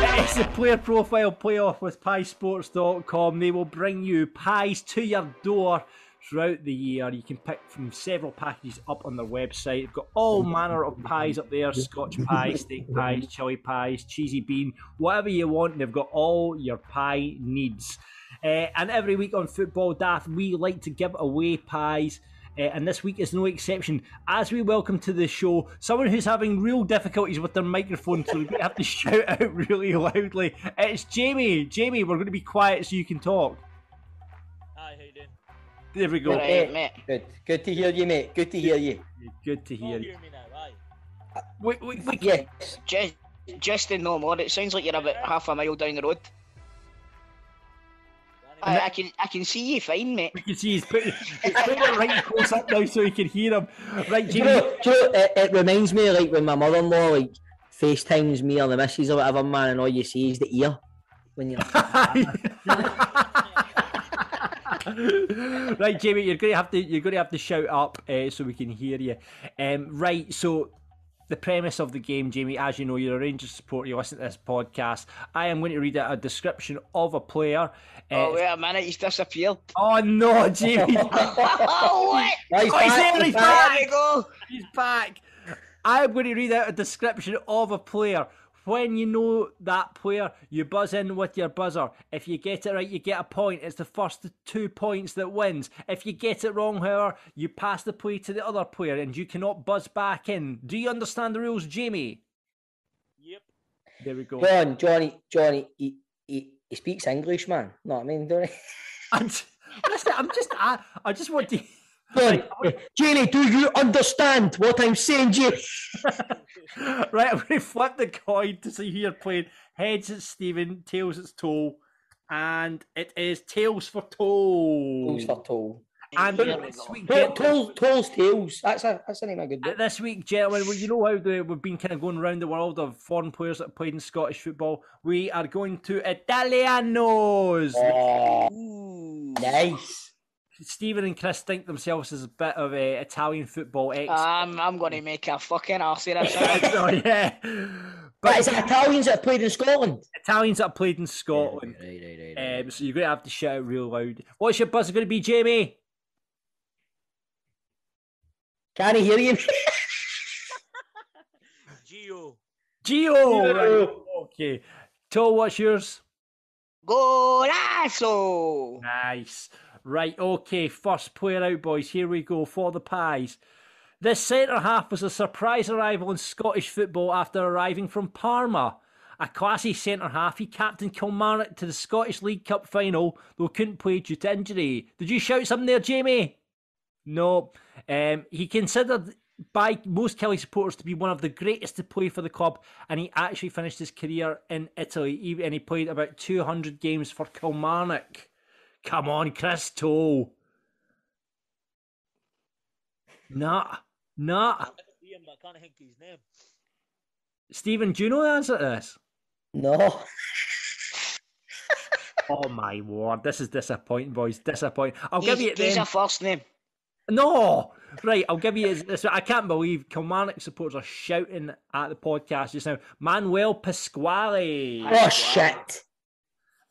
It's the player profile playoff with piesports.com. They will bring you pies to your door throughout the year. You can pick from several packages up on their website. They've got all manner of pies up there scotch pies, steak pies, chili pies, cheesy bean, whatever you want. They've got all your pie needs. Uh, and every week on Football Daft, we like to give away pies. Uh, and this week is no exception. As we welcome to the show someone who's having real difficulties with their microphone, so we have to *laughs* shout out really loudly. It's Jamie. Jamie, we're going to be quiet so you can talk. Hi, how you doing? There we go. Good, Right, mate. mate. Good. Good to hear you, mate. Good to hear you. Good to hear you. hear me now, aye? We, we, we, Yes. Just, just to know more, it sounds like you're about half a mile down the road. I, I can, I can see you fine, mate. we can see he's putting, he's putting it right close up now so he can hear him. Right, Do you Jamie. know, do you know it, it reminds me like when my mother-in-law like FaceTimes me or the missus or whatever, man, and all you see is the ear when you're. *laughs* *laughs* right, Jamie, you're going to have to you're going to have to shout up uh, so we can hear you. Um, right, so the premise of the game, Jamie, as you know, you're a Rangers supporter, you listen to this podcast. I am going to read out a description of a player. Oh, Uh, wait a minute, he's disappeared. oh no, Jamie. *laughs* oh, what? Right, *laughs* he's Oh, he's back, he's back. Go. He's back. I'm going to read out a description of a player. When you know that player, you buzz in with your buzzer. If you get it right, you get a point. It's the first two points that wins. If you get it wrong, however, you pass the play to the other player and you cannot buzz back in. Do you understand the rules, Jamie? Yep. There we go. John, Johnny, Johnny, he, he, he speaks English, man. Know what I mean, don't he? *laughs* I'm just, listen, I'm just, I, I just want to. John, Jenny, do you understand what I'm saying, Jay? *laughs* right, I'm going to flip the coin to see who you're playing. Heads it's Stephen, tails it's Toe, and it is tails for Toe. Toes for toe. And Here we this week, To- gen- Toes, toes, tails. That's a that's a name of a good uh, book. this week, gentlemen, well, you know how the, we've been kind of going around the world of foreign players that have played in Scottish football. We are going to Italianos. Oh, nice. Stephen and Chris think themselves as a bit of a Italian football experts. I'm, I'm going to make a fucking arse of this. *laughs* so, yeah. But But is it Italians that played in Scotland? Italians that have played in Scotland. Right, right, right, right. Um, so you're going to have to shout real loud. What's your buzzer going to be, Jamie? Can I hear you? *laughs* Geo. Geo. Right. Okay. Toe, what's yours? Golazo! Nice. Right, okay. First player out, boys. Here we go for the pies. This centre half was a surprise arrival in Scottish football after arriving from Parma. A classy centre half, he captained Kilmarnock to the Scottish League Cup final, though couldn't play due to injury. Did you shout something there, Jamie? No. Um, he considered by most Killie supporters to be one of the greatest to play for the club, and he actually finished his career in Italy, and he played about 200 games for Kilmarnock. Come on, Christo. Nah, nah. Ian, but I can't think his name. Stephen, do you know the answer to this? no. *laughs* Oh my word, this is disappointing, boys. Disappointing. I'll He's, give you it he's then. a first name. No, right. I'll give you this. I can't believe Kilmarnock supporters are shouting at the podcast just now. Manuel Pascali, Oh shit.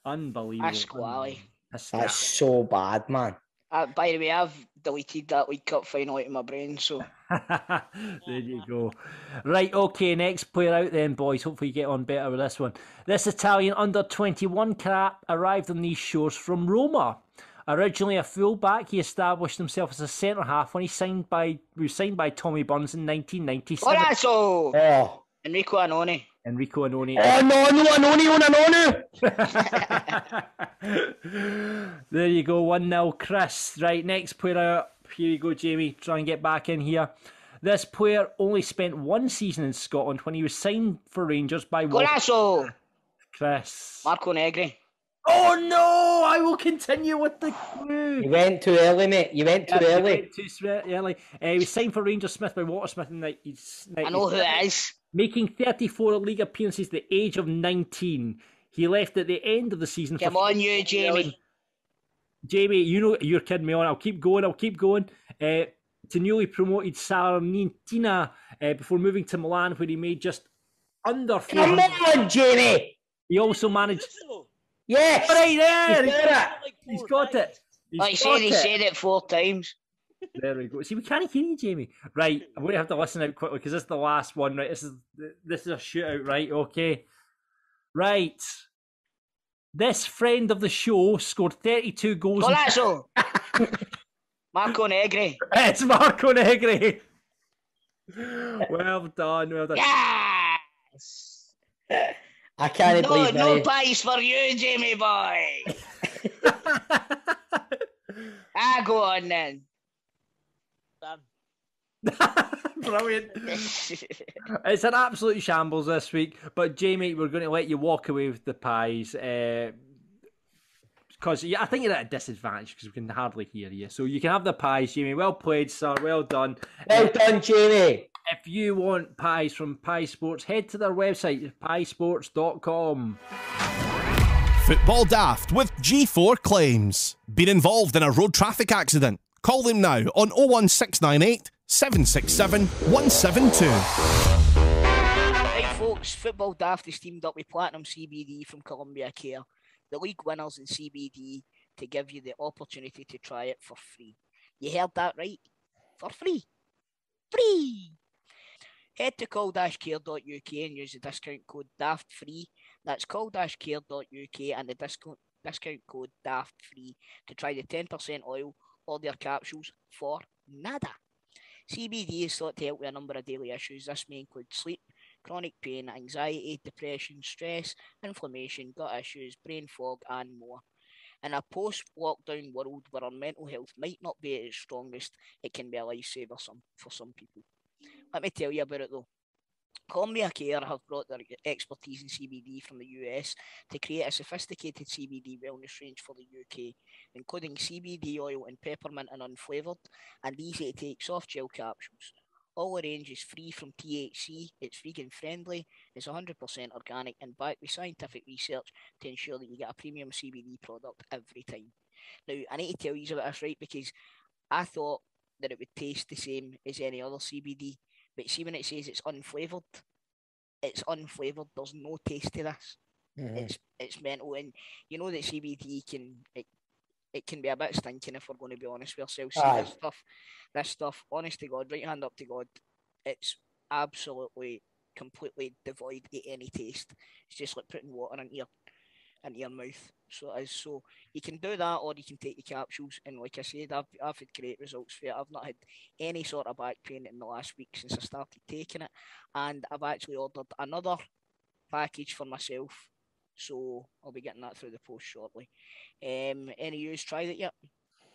unbelievable. Pascali. Pascali. That's so bad, man. Uh, by the way, I've deleted that League Cup final out of my brain, so *laughs* there you go. Right, okay, next player out then, boys. Hopefully you get on better with this one. This Italian under 21 cap arrived on these shores from Roma. Originally a fullback, he established himself as a centre half when he signed by was signed by Tommy Burns in 1997. Golazo! Oh. Enrico Annoni. Enrico Annoni. Oh no, no, Annoni, Annoni. *laughs* there you go, 1 0, Chris. Right, next player out. Here you go, Jamie. Try and get back in here. This player only spent one season in Scotland when he was signed for Rangers by Wa- Golazo! Chris. Marco Negri. Oh no! I will continue with the clue. You went too early, mate. You went too Yeah, early. went Too swe- early. Uh, he was signed for Rangers Smith by Walter Smith in 90, I know who it is. Making 34 league appearances at the age of 19. He left at the end of the season. Come for on, you, Jamie. Jamie, you know you're kidding me on. I'll keep going. I'll keep going. Uh, to newly promoted Salernitana uh, before moving to Milan, where he made just under. Come on, Jamie. He also managed. Golazo. Yes. Right there. He's got it. Like he's four got it. He's Like I said, got he said it four times. There we go. See, we can't hear you, Jamie. Right, I'm going to have to listen out quickly because this is the last one. Right, this is this is a shootout. Right, okay. Right. This friend of the show scored 32 goals. in- Golazo! *laughs* Marco Negri. It's Marco Negri. well done, well done. Yes! I can't No, believe no no, pies for you, Jamie boy. *laughs* ah, go on then. Done. *laughs* Brilliant. *laughs* It's an absolute shambles this week, but Jamie, we're going to let you walk away with the pies. Eh, because yeah, I think you're at a disadvantage because we can hardly hear you. So you can have the pies, Jamie. Well played, sir. Well done. Well done, Jamie. If you want pies from Pie Sports, head to their website, piesports.com. Football Daft with G4 Claims. Been involved in a road traffic accident? Call them now on 01698 767 172. folks, Football Daft has teamed up with Platinum CBD from Columbia Care, the league winners in CBD, to give you the opportunity to try it for free. You heard that right? For free. Free! Head to call-care.uk and use the discount code DAFTFREE. That's call-care.uk and the discount discount code DAFTFREE to try the 10% oil or their capsules for nada. CBD is thought to help with a number of daily issues. This may include sleep, chronic pain, anxiety, depression, stress, inflammation, gut issues, brain fog, and more. In a post lockdown world where our mental health might not be at its strongest, it can be a lifesaver some, for some people. Let me tell you about it though. Columbia Care have brought their expertise in CBD from the US to create a sophisticated CBD wellness range for the UK, including CBD oil and peppermint and unflavoured, and easy to take soft gel capsules. All the range is free from THC, it's vegan friendly, it's 100% organic, and backed with scientific research to ensure that you get a premium CBD product every time. Now, I need to tell you about this, right? Because I thought that it would taste the same as any other CBD, but see when it says it's unflavoured, it's unflavoured. There's no taste to this. Mhm. It's it's mental, and you know that CBD can it, it can be a bit stinking if we're going to be honest with ourselves. See, Aye. this stuff, this stuff, honest to God, right hand up to God, it's absolutely completely devoid of any taste. It's just like putting water into your into your mouth. So is. So you can do that, or you can take the capsules. And like I said, I've I've had great results for it. I've not had any sort of back pain in the last week since I started taking it, and I've actually ordered another package for myself. So I'll be getting that through the post shortly. Um, any of yous tried it yet?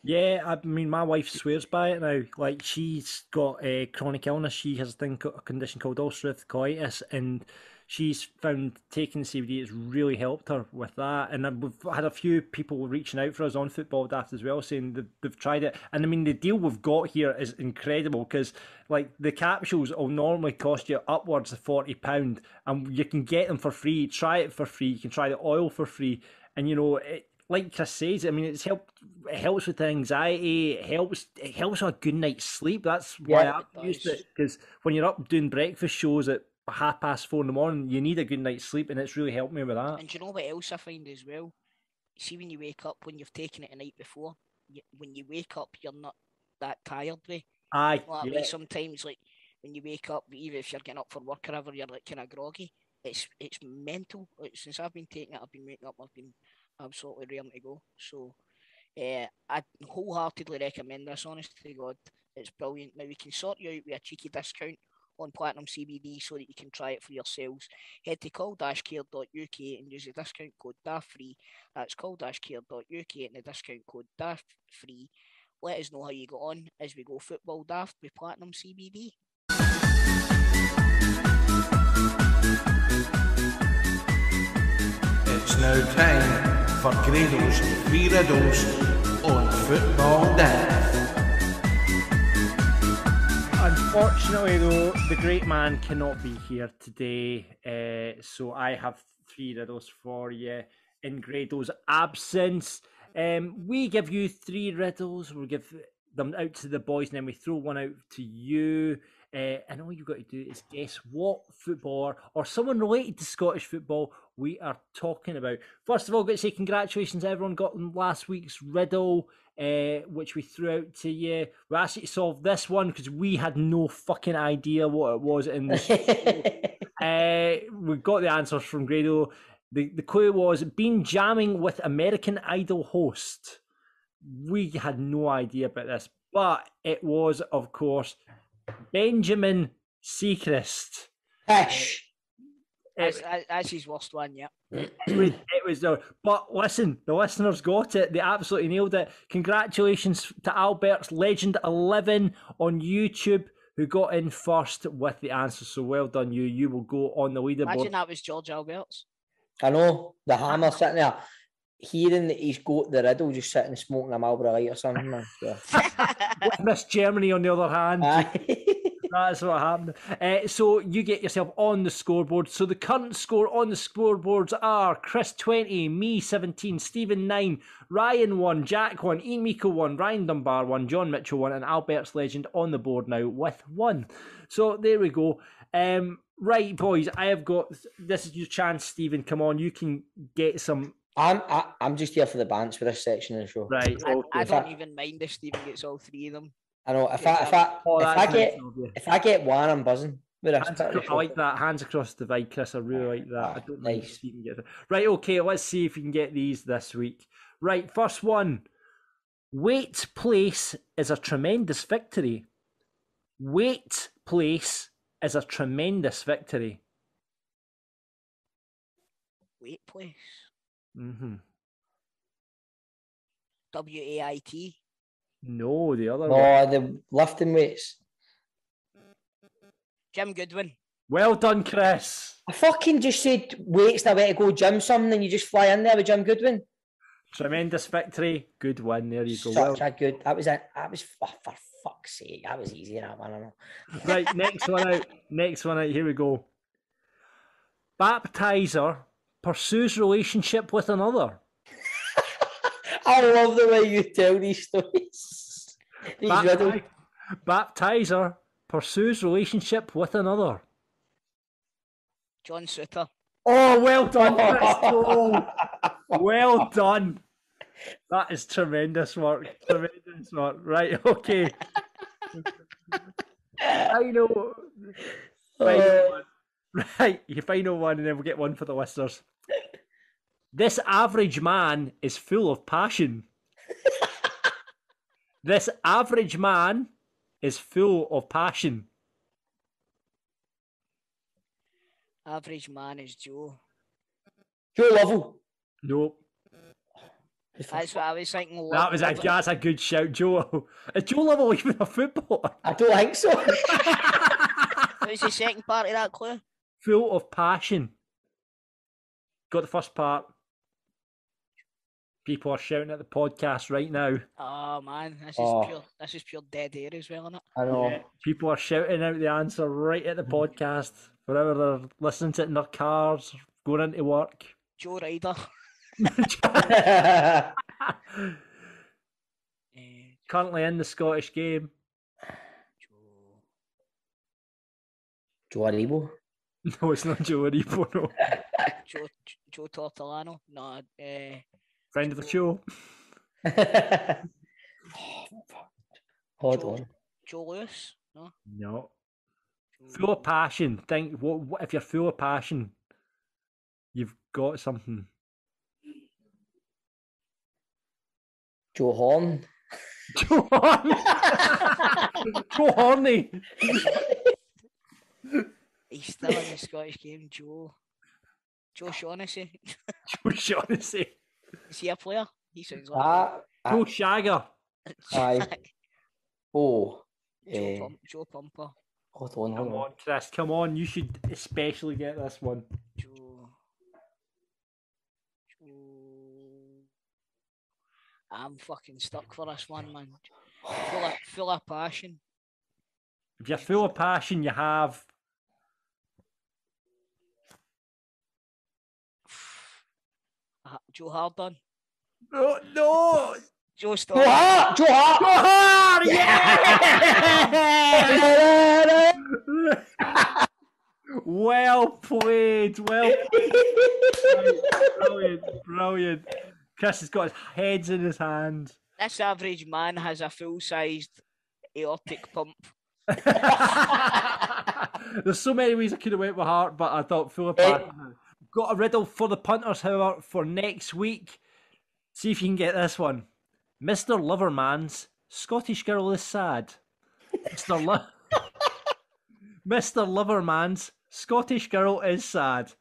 Yeah, I mean, my wife swears by it now. Like, she's got a chronic illness. She has a, thing, a condition called ulcerative colitis, and she's found taking CBD has really helped her with that. And we've had a few people reaching out for us on Football Daft as well, saying that they've tried it. And I mean, the deal we've got here is incredible because, like, the capsules will normally cost you upwards of forty pound, and you can get them for free. Try it for free. You can try the oil for free, and you know it like Chris says, I mean, it's helped. It helps with anxiety. It helps. It helps with a good night's sleep. That's why Yeah, I've used it because when you're up doing breakfast shows at half past four in the morning, you need a good night's sleep, and it's really helped me with that. And do you know what else I find as well? See, when you wake up, when you've taken it the night before, you, when you wake up, you're not that tired, way. Aye, what I yeah. Sometimes, like when you wake up, even if you're getting up for work or whatever, you're like kind of groggy. It's it's mental. Like, since I've been taking it, I've been waking up. I've been absolutely raring to go. So, uh, I wholeheartedly recommend this. Honest to God, it's brilliant. Now we can sort you out with a cheeky discount on Platinum CBD so that you can try it for yourselves. Head to call-care.uk and use the discount code DAFTFREE. That's call-care.uk and the discount code DAFTFREE. Let us know how you got on as we go football daft with Platinum CBD. It's now time for Grado's Three Riddles on Football Daft. Unfortunately, though, the great man cannot be here today, uh, so I have three riddles for you in Grado's absence. Um, we give you three riddles. We'll give them out to the boys, and then we throw one out to you. Uh, and all you've got to do is guess what footballer or someone related to Scottish football we are talking about. First of all, got to say congratulations, everyone got last week's riddle, uh, which we threw out to you. We asked you to solve this one because we had no fucking idea what it was in the *laughs* uh, we got the answers from Grado. The the clue was been jamming with American Idol host. We had no idea about this, but it was, of course, Benjamin Seacrest. Pish. That's, that- that's his worst one, yeah. It was, it was the, but listen, the listeners got it. They absolutely nailed it. Congratulations to Albert's Legend 11 on YouTube, who got in first with the answer. So well done, you. You will go on the leaderboard. Imagine that was George Albertz. I know the hammer sitting there, hearing that he's got the riddle, just sitting smoking a Marlboro light or something. Man. *laughs* Yeah. with Miss Germany, on the other hand. *laughs* That's what happened. Uh, so you get yourself on the scoreboard. So the current score on the scoreboards are Chris 20, me 17, Stephen 9, Ryan 1, Jack 1, Ian Miko 1, Ryan Dunbar 1, John Mitchell 1, and Albert's Legend on the board now with 1. So there we go. Um, right, boys, I have got this is your chance, Stephen. Come on, you can get some. I'm I, I'm just here for the bands for this section of the show. Right, I, okay. I I- don't even mind if Stephen gets all three of them. I know if I if I Oh, if I get if I get one, I'm buzzing. With this Hands bit of the acro- I like that. Hands across the divide, Chris. I really like that. I Ah, don't mind nice. if you can get it. Right, okay, let's see if we can get these this week. Right, first one. Wait place is a tremendous victory. Wait place is a tremendous victory. Wait, place. Mm-hmm. W A I T. No, the other No, one. the lifting weights. Jim Goodwin. Well done, Chris. I fucking just said weights the way to go gym something, and you just fly in there with Jim Goodwin. Tremendous victory. Good one. There you go. Well Such a good. That was a. That was oh, for fuck's sake. That was easy. That one. I know. right, next one out. Next one out. Here we go. Baptizer pursues relationship with another. I love the way you tell these stories. *laughs* These. Bapti- Baptizer pursues relationship with another. John Suter. Oh, well done, *laughs* Chris Cole. Well done. That is tremendous work. Tremendous work. Right, okay. Final. *laughs* Final one. Oh. Right, your final one, and then we'll get one for the listeners. This average man is full of passion. *laughs* this average man is full of passion. Average man is Joe. Joe Lovell. Nope. That's what I was thinking. That was a that's a good shout, Joe. Is Joe Lovell even a footballer? I don't think so. *laughs* What was the second part of that clue? Full of passion. Got the first part. People are shouting at the podcast right now. Oh man, this is Oh. pure. This is pure dead air as well, isn't it? I know. Yeah, People are shouting out the answer right at the podcast. Wherever they're listening to it in their cars, going into work. Joe Ryder. Eh, *laughs* *laughs* Currently in the Scottish game. Joe Aribo. *laughs* No, it's not Joe Aribo, no. Joe Joe Tortolano. No, uh, Friend of the show. Hold Joe, on. Joe Lewis. No. No. Hmm. Full of passion. Think what, what if you're full of passion, you've got something. Joe Horn. *laughs* Joe Horny. *laughs* Joe Horny. He's still in the Scottish game. Joe. Joe Shaughnessy. *laughs* Joe Shaughnessy. Is he a player? He sounds like. Ah, Joe Shagger. *laughs* aye. Oh. Joe, eh, Pum- Joe Pumper. hold on, hold Come on. on, Chris. Come on. You should especially get this one. Joe. Joe. I'm fucking stuck for this one, man. Full of, full of passion. If you're full of passion, you have. Joe Hardon. Oh, no! Joe Joe Storm. Hart! Joe Hart! Joe Hart! Yeah! well played. Well played. Brilliant. Brilliant. Chris has got his heads in his hands. This average man has a full sized aortic pump. *laughs* There's so many ways I could have went with heart, but I thought full of passion. Got a riddle for the punters, however, for next week. See if you can get this one. Mr. Loverman's Scottish girl is sad. Mr. Li- *laughs* Mr. Liverman's Scottish girl is sad.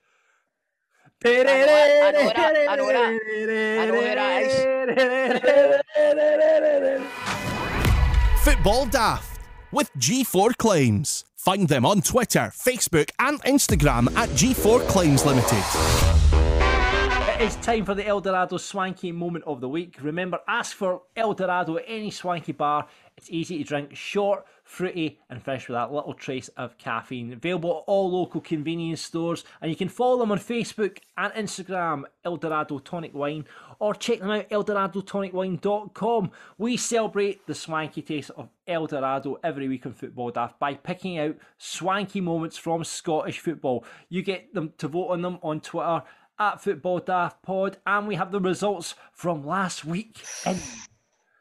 Football Daft with G4 Claims. Find them on Twitter, Facebook, and Instagram at G4 Claims Limited. It is time for the Eldorado Swanky Moment of the Week. Remember, ask for Eldorado at any swanky bar. It's easy to drink, short, fruity, and fresh with that little trace of caffeine. Available at all local convenience stores, and you can follow them on Facebook and Instagram, Eldorado Tonic Wine, or check them out, eldoradotonicwine.com. We celebrate the swanky taste of Eldorado every week on Football Daft by picking out swanky moments from Scottish football. You get them to vote on them on Twitter at Football Daft Pod, and we have the results from last week in,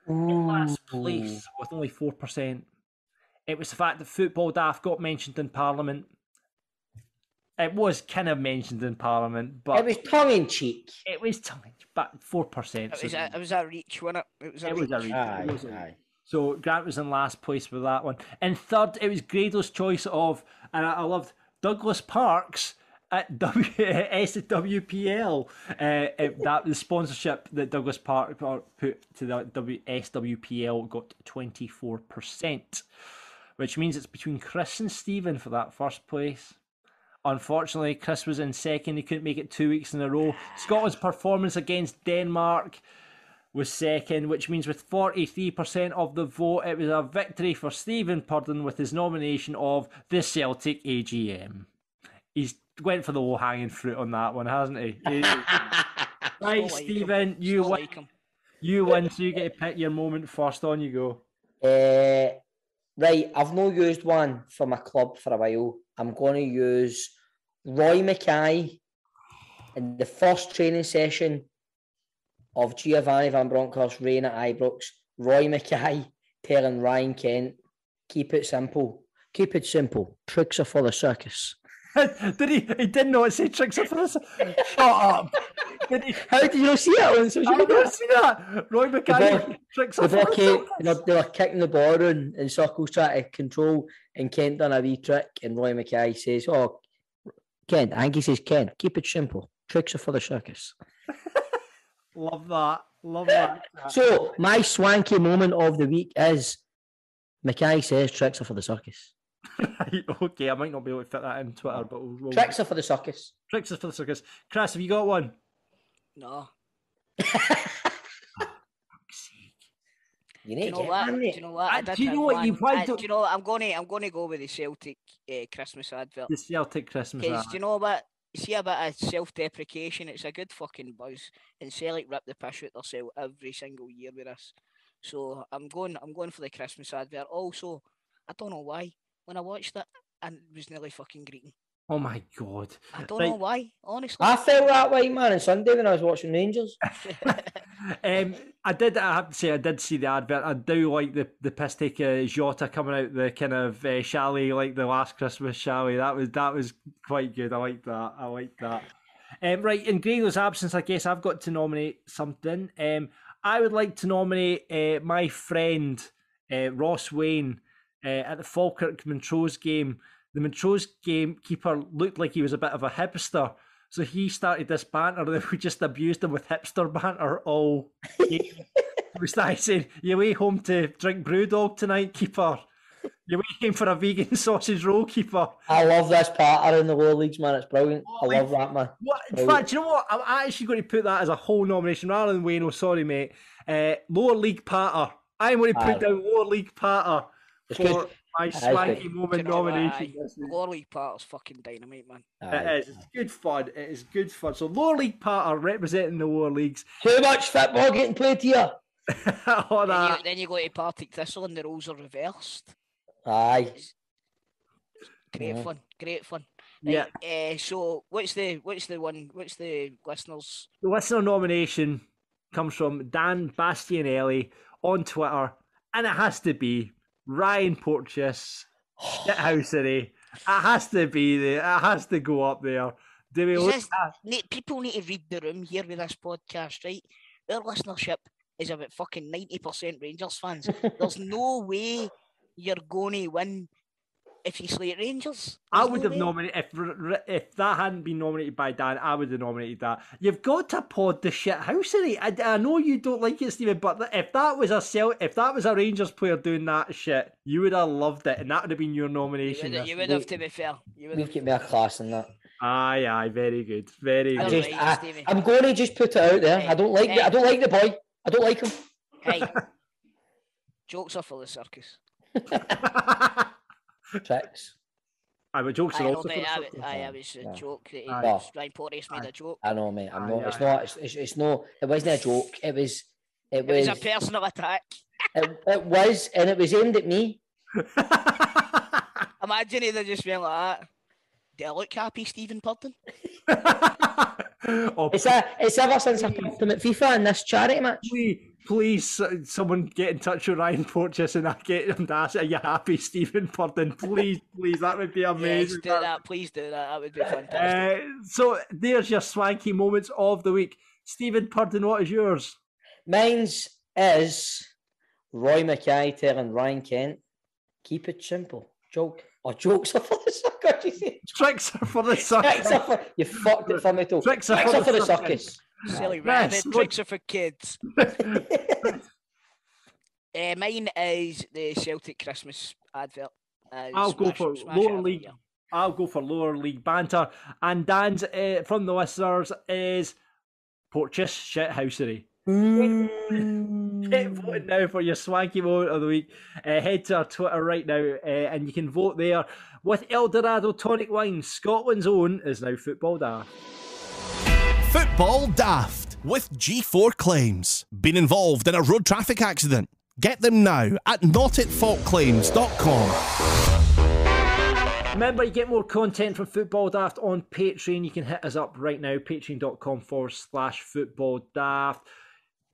in last place with only four percent. It was the fact that Football Daft got mentioned in Parliament. It was kind of mentioned in Parliament, but It was tongue in cheek. it was tongue, in cheek, but four percent. It was a, it was a reach, wasn't it? It was a It reach. was a reach. Aye, It was a aye. So Grant was in last place with that one. And third, it was Grado's choice of, and I, I loved Douglas Parks at *laughs* w, SWPL. Uh, that the sponsorship that Douglas Park put to the w, SWPL got twenty four percent, which means it's between Chris and Stephen for that first place. Unfortunately, Chris was in second. He couldn't make it two weeks in a row. Scotland's performance against Denmark was second, which means with 43% of the vote, it was a victory for Stephen Purden with his nomination of the Celtic AGM. He's went for the low hanging fruit on that one, hasn't he? *laughs* He- right, like him. Stephen, you win. like. You win, so you get to pick your moment first. On you go. Uh, right, I've not used one for my club for a while. I'm going to use Roy Makaay in the first training session of Giovanni Van Bronckhorst reign at Ibrox. Roy Makaay telling Ryan Kent, keep it simple. Keep it simple. Tricks are for the circus. *laughs* Did he? He didn't know said tricks of us. Shut up. How did you not see it on social I media? didn't see that. Roy ball- tricks The of ball came, they, were, they were kicking the ball around in circles, trying to control, and Kent done a wee trick, and Roy Makaay says, "Oh, Kent." I think he says, "Kent, keep it simple. Tricks are for the circus." *laughs* Love that. Love that. So my swanky moment of the week is Makaay says tricks are for the circus. *laughs* Okay, I might not be able to fit that in Twitter, but we'll, we'll Tricks are for the circus. tricks are for the circus. Chris, have you got one? No. *laughs* You Do need you to know get what? Do you know what? I do you know what you one. probably I- don't- Do you know what? I'm going to I'm going to go with the Celtic uh, Christmas advert. The Celtic Christmas. Because do you know what? You see a bit of self-deprecation. It's a good fucking buzz, and Celtic rip the piss out themselves every single year with us. So I'm going. I'm going for the Christmas advert. Also, I don't know why. When I watched it, I was nearly fucking greeting. Oh my god. I don't Right. know why. Honestly, I felt that way, man, on Sunday when I was watching Rangers. *laughs* Um, I did. I have to say, I did see the advert. I do like the the piss take uh, Jota coming out the kind of uh, chalet like the last Christmas chalet. That was that was quite good. I like that. I like that. Um, right, in Grado's absence, I guess I've got to nominate something. Um, I would like to nominate uh, my friend uh, Ross Wayne uh, at the Falkirk Montrose game. The Montrose gamekeeper looked like he was a bit of a hipster. So he started this banter that *laughs* we just abused him with hipster banter all *laughs* we started saying, You way home to drink brewdog tonight, keeper. You waiting for a vegan *laughs* sausage roll, keeper. I love this part in the lower leagues, man. It's brilliant. I Holy love that, man. What? In Brilliant. fact, you know what? I'm actually going to put that as a whole nomination rather than Wayne. Oh, sorry, mate. Uh, lower league patter. I'm going to put Aye. down lower league patter It's for good. My Aye, swanky good. moment you know nomination. Aye, this week. Lower League Part's fucking dynamite, man. Aye. It is. It's good fun. It is good fun. So lower league patter representing the lower leagues. Too much football getting played here. *laughs* All Then that. you, then you go to Partick Thistle and the roles are reversed. Aye. Great Yeah. fun, great fun. Yeah. Uh, so what's the what's the one? What's the listeners? The listener nomination comes from Dan Bastianelli on Twitter, and it has to be Ryan Porteous, *sighs* Shithousery. It has to be there. It has to go up there. Do we look this- at people need to read the room here with this podcast, right? Our listenership is about fucking ninety percent Rangers fans. *laughs* There's no way you're going to win if you slate Rangers. I would no have way. nominated if r- r- if that hadn't been nominated by Dan. I would have nominated that. You've got to pod the shit housery. Eh? I, I know you don't like it, Stephen, but if that was a Cel- if that was a Rangers player doing that shit, you would have loved it, and that would have been your You nomination. would, you would have, to be fair. You would We've have. got more class than that. Aye, aye, very good, very I just, I, I'm going to just put it out there. I don't like. Hey, The, I don't like the boy. I don't like him. Hey, *laughs* jokes are for the circus. *laughs* Tricks. I would jokes I are know, also mate. I. I, I was a Yeah. joke that he, Aye. Ryan Porteous made a joke. I know, mate. I'm Aye, not. It's aye. not. It's, it's, it's no. It wasn't a joke. It was. It It was was. a personal attack. It, it was, and it was aimed at me. *laughs* Imagine he'd just been like that. Do I look happy, Stephen Purden? oh, *laughs* It's a. It's ever since I played him at FIFA in this charity match. please, please, uh, someone get in touch with Ryan Porteous and I get him to ask, "Are you happy, Stephen Purden?" Please, please, that would be *laughs* Yes, amazing. do that. Please do that. That would be fantastic. Uh, so there's your swanky moments of the week. Stephen Purden, what is yours? Mine's is Roy Makaay telling Ryan Kent, "Keep it simple." Joke or jokes are for the circus. you say? Tricks are for the circus. Tricks are for you fucked it for me too. Tricks are Tricks for are for the the circus. Circus. Silly Yes, rabbit. look- Tricks are for kids. *laughs* Uh, mine is the Celtic Christmas advert. Uh, I'll go for lower league. year. I'll go for lower league banter. And Dan's uh, from the listeners is Porteous shithousery. *laughs* Get voting now for your swanky moment of the week. Uh, head to our Twitter right now uh, and you can vote there. With Eldorado Tonic Wine, Scotland's own is now Football Daft. Football Daft with G4 Claims. Been involved in a road traffic accident? Get them now at notitfaultclaims.com. Remember, you get more content from Football Daft on Patreon. You can hit us up right now, patreon.com forward slash football daft.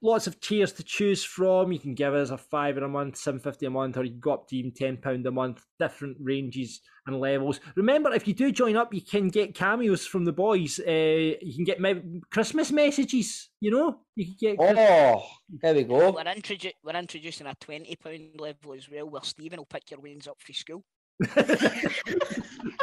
Lots of tiers to choose from. You can give us a five in a month, seven fifty a month, or you can go up to even ten pound a month. Different ranges and levels. Remember, if you do join up, you can get cameos from the boys. Uh, you can get me- Christmas messages. You know, you can get. Oh, there we go. We're, introdu- we're introducing a twenty pound level as well, where Stephen will pick your wings up for school. *laughs*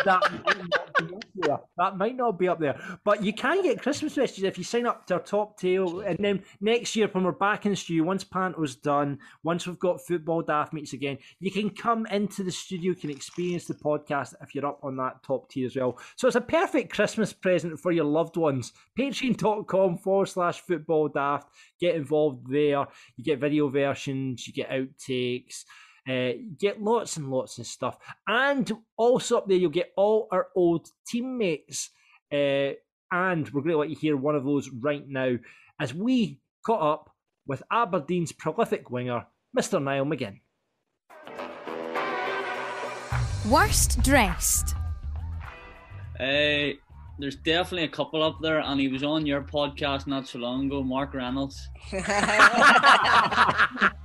that might not be up there. That might not be up there. But you can get Christmas messages if you sign up to our top tail. And then next year, when we're back in the studio, once Panto's done, once we've got football daft meets again, you can come into the studio, you can experience the podcast if you're up on that top tier as well. So it's a perfect Christmas present for your loved ones. Patreon.com forward slash football daft. Get involved there. You get video versions, you get outtakes. Uh, get lots and lots of stuff. And also up there, you'll get all our old teammates. Uh, and we're going to let you hear one of those right now as we caught up with Aberdeen's prolific winger, Mr. Niall McGinn. Worst dressed. Uh, there's definitely a couple up there, and he was on your podcast not so long ago, Mark Reynolds. *laughs* *laughs*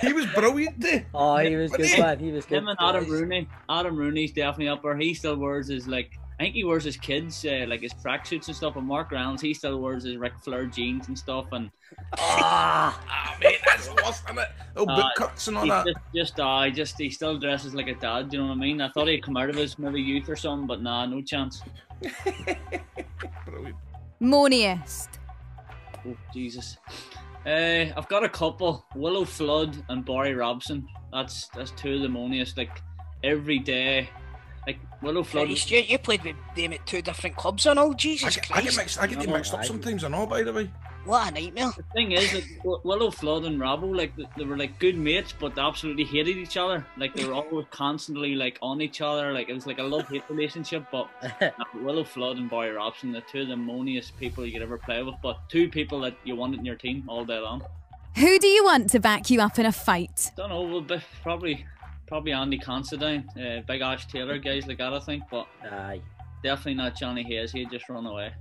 He was brilliant, *laughs* eh? Oh, he was good, man. He was good. Him and Adam Rooney. Adam Rooney's definitely up there. He still wears his like. I think he wears his kids uh, like his tracksuits and stuff. And Mark Reynolds, he still wears his Ric Flair jeans and stuff. And Ah, mate, that's worse, isn't it? Oh, uh, boot cuts and all that. Just, just uh, just he still dresses like a dad. Do you know what I mean? I thought he'd come out of his maybe youth or something, but nah, no chance. *laughs* Moniest. Oh Jesus. Uh, I've got a couple. Willo Flood and Barry Robson. That's that's two of the moniest. Like every day, like Willo Flood. Christ, you, you played with them at two different clubs and all. Jesus I Christ. get mixed. I get them mixed up sometimes. I know, by the way. What a nightmare. The thing is, like, *laughs* Willo Flood and Rabo, like th- they were like good mates, but they absolutely hated each other. Like they were *laughs* always constantly like on each other. Like it was like a love hate relationship. But *laughs* uh, Willo Flood and Barry Robson, the two of the moniest people you could ever play with, but two people that you wanted in your team all day long. Who do you want to back you up in a fight? Don't know, we'll be, probably probably Andy Considine, uh, Big Ash Taylor, guys like that. I think, but Aye. definitely not Johnny Hayes. He'd just run away.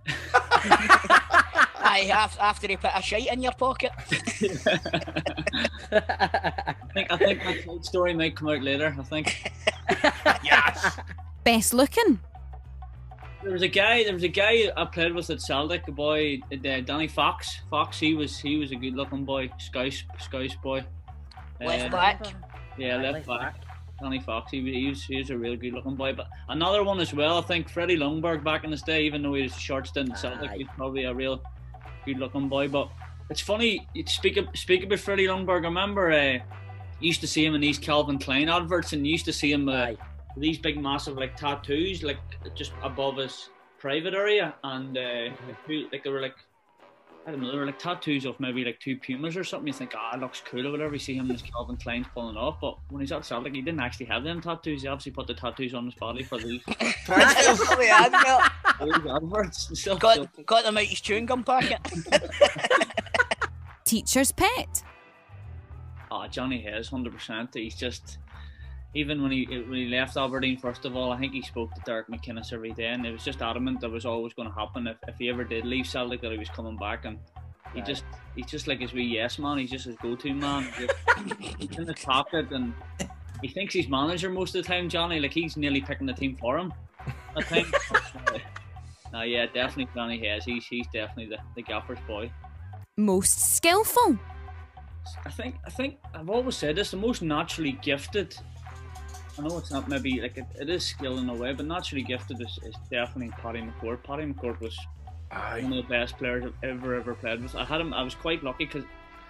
Aye, after he put a shite in your pocket. *laughs* I think I think that side story might come out later. I think. *laughs* yes. Best looking. There was a guy. There was a guy I played with at Celtic. A boy, uh, Danny Fox. Fox. He was. He was a good-looking boy. Scouse. Scouse boy. Left Uh, back. Yeah, left, back. Danny Fox. He, was- he was. He was a real good-looking boy. But another one as well. I think Freddie Ljungberg back in his day. Even though he was a short stint at Celtic, he's probably a real good-looking boy. But it's funny. you Speak of, speak about Freddie Ljungberg. I remember. Uh, used to see him in these Calvin Klein adverts, and you used to see him. Uh, these big massive like tattoos like just above his private area and uh, like, who- like they were like I don't know, they were like tattoos of maybe like two pumas or something. You think, ah, it looks cool or whatever. You see him in his Calvin Klein's pulling off, but when he's at Celtic, he didn't actually have them tattoos. He obviously put the tattoos on his body for these, *laughs* *laughs* Probably advert. these adverts and stuff. so- Got, got them out his chewing gum packet. *laughs* Teacher's pet. Oh, Johnny Hayes, hundred percent. He's just even when he when he left Aberdeen. First of all, I think he spoke to Derek McInnes every day, and it was just adamant that was always going to happen if, if he ever did leave Celtic that he was coming back. And he Right. just he's just like his wee yes man. He's just his go to man. he's *laughs* in his pocket, and he thinks he's manager most of the time. Johnny, like he's nearly picking the team for him. At times. *laughs* no, yeah, definitely Johnny Hayes. He's he's definitely the, the gaffer's boy. Most skillful. I think I think I've always said this: the most naturally gifted. I know it's not maybe like it, it is skill in a way, but naturally gifted is, is definitely Paddy McCourt. Paddy McCourt was one of the best players I've ever ever played with. I had him. I was quite lucky because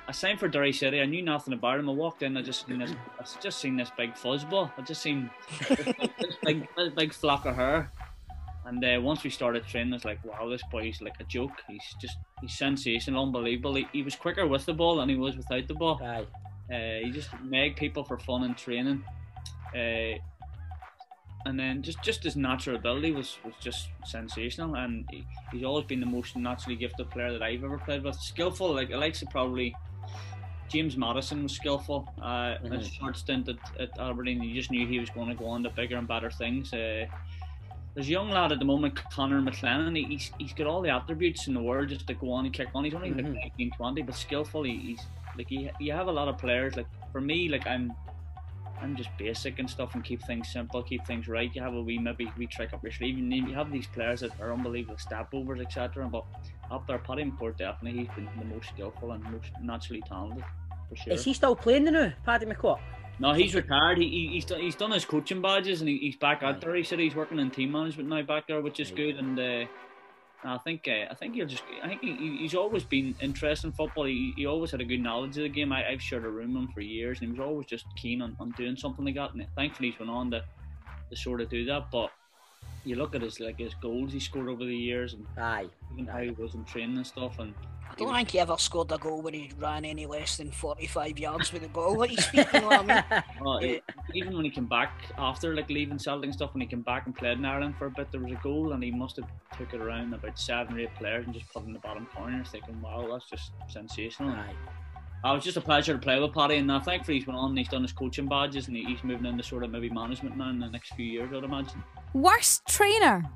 I signed for Derry City. I knew nothing about him. I walked in. I just seen this. I just seen this big fuzzball. I just seen this, *laughs* this big this big flock of hair. And uh, once we started training, it's like, wow, this boy's like a joke. He's just, he's sensational, unbelievable. He, he was quicker with the ball than he was without the ball. Aye. Uh, he just made people for fun and training. Uh, and then just, just his natural ability was, was just sensational. And he, he's always been the most naturally gifted player that I've ever played with. Skillful, like to probably. James Maddison was skillful. Uh, A Mhm. short stint at, at Aberdeen, you just knew he was going to go on to bigger and better things. Uh, there's a young lad at the moment, Connor McLennan. He, he's, he's got all the attributes in the world just to go on and kick on. He's only Mhm. like 19, 20, but skillful. He, he's like you, you have a lot of players. Like for me, like I'm I'm just basic and stuff and keep things simple, keep things right. You have a wee maybe wee trick up your sleeve. You, need, you have these players that are unbelievable step overs, etc. But up there, Paddy McCourt definitely he's been the most skillful and most naturally talented for sure. Is he still playing the new Paddy McCourt? No, he's retired. He, he he's done, he's done his coaching badges and he, he's back out there. He said he's working in team management now back there, which is good. And uh, I think uh, I think he'll just I think he, he's always been interested in football. He, he always had a good knowledge of the game. I, I've shared a room with him for years, and he was always just keen on, on doing something like that. And thankfully, he's went on to, to sort of do that. But you look at his like his goals he scored over the years, and Aye. even how he was in training and stuff, and. I don't think he ever scored a goal when he ran any less than 45 yards with the ball. Like he's speaking, you know what I mean? *laughs* Well, it- even when he came back after like leaving Celtic and stuff, when he came back and played in Ireland for a bit, there was a goal and he must have took it around about seven or eight players and just put it in the bottom corner, thinking, "Wow, that's just sensational." Aye. Uh, it was just a pleasure to play with Paddy, and uh, thankfully he's went on and he's done his coaching badges and he's moving into sort of maybe management now in the next few years, I'd imagine. Worst trainer.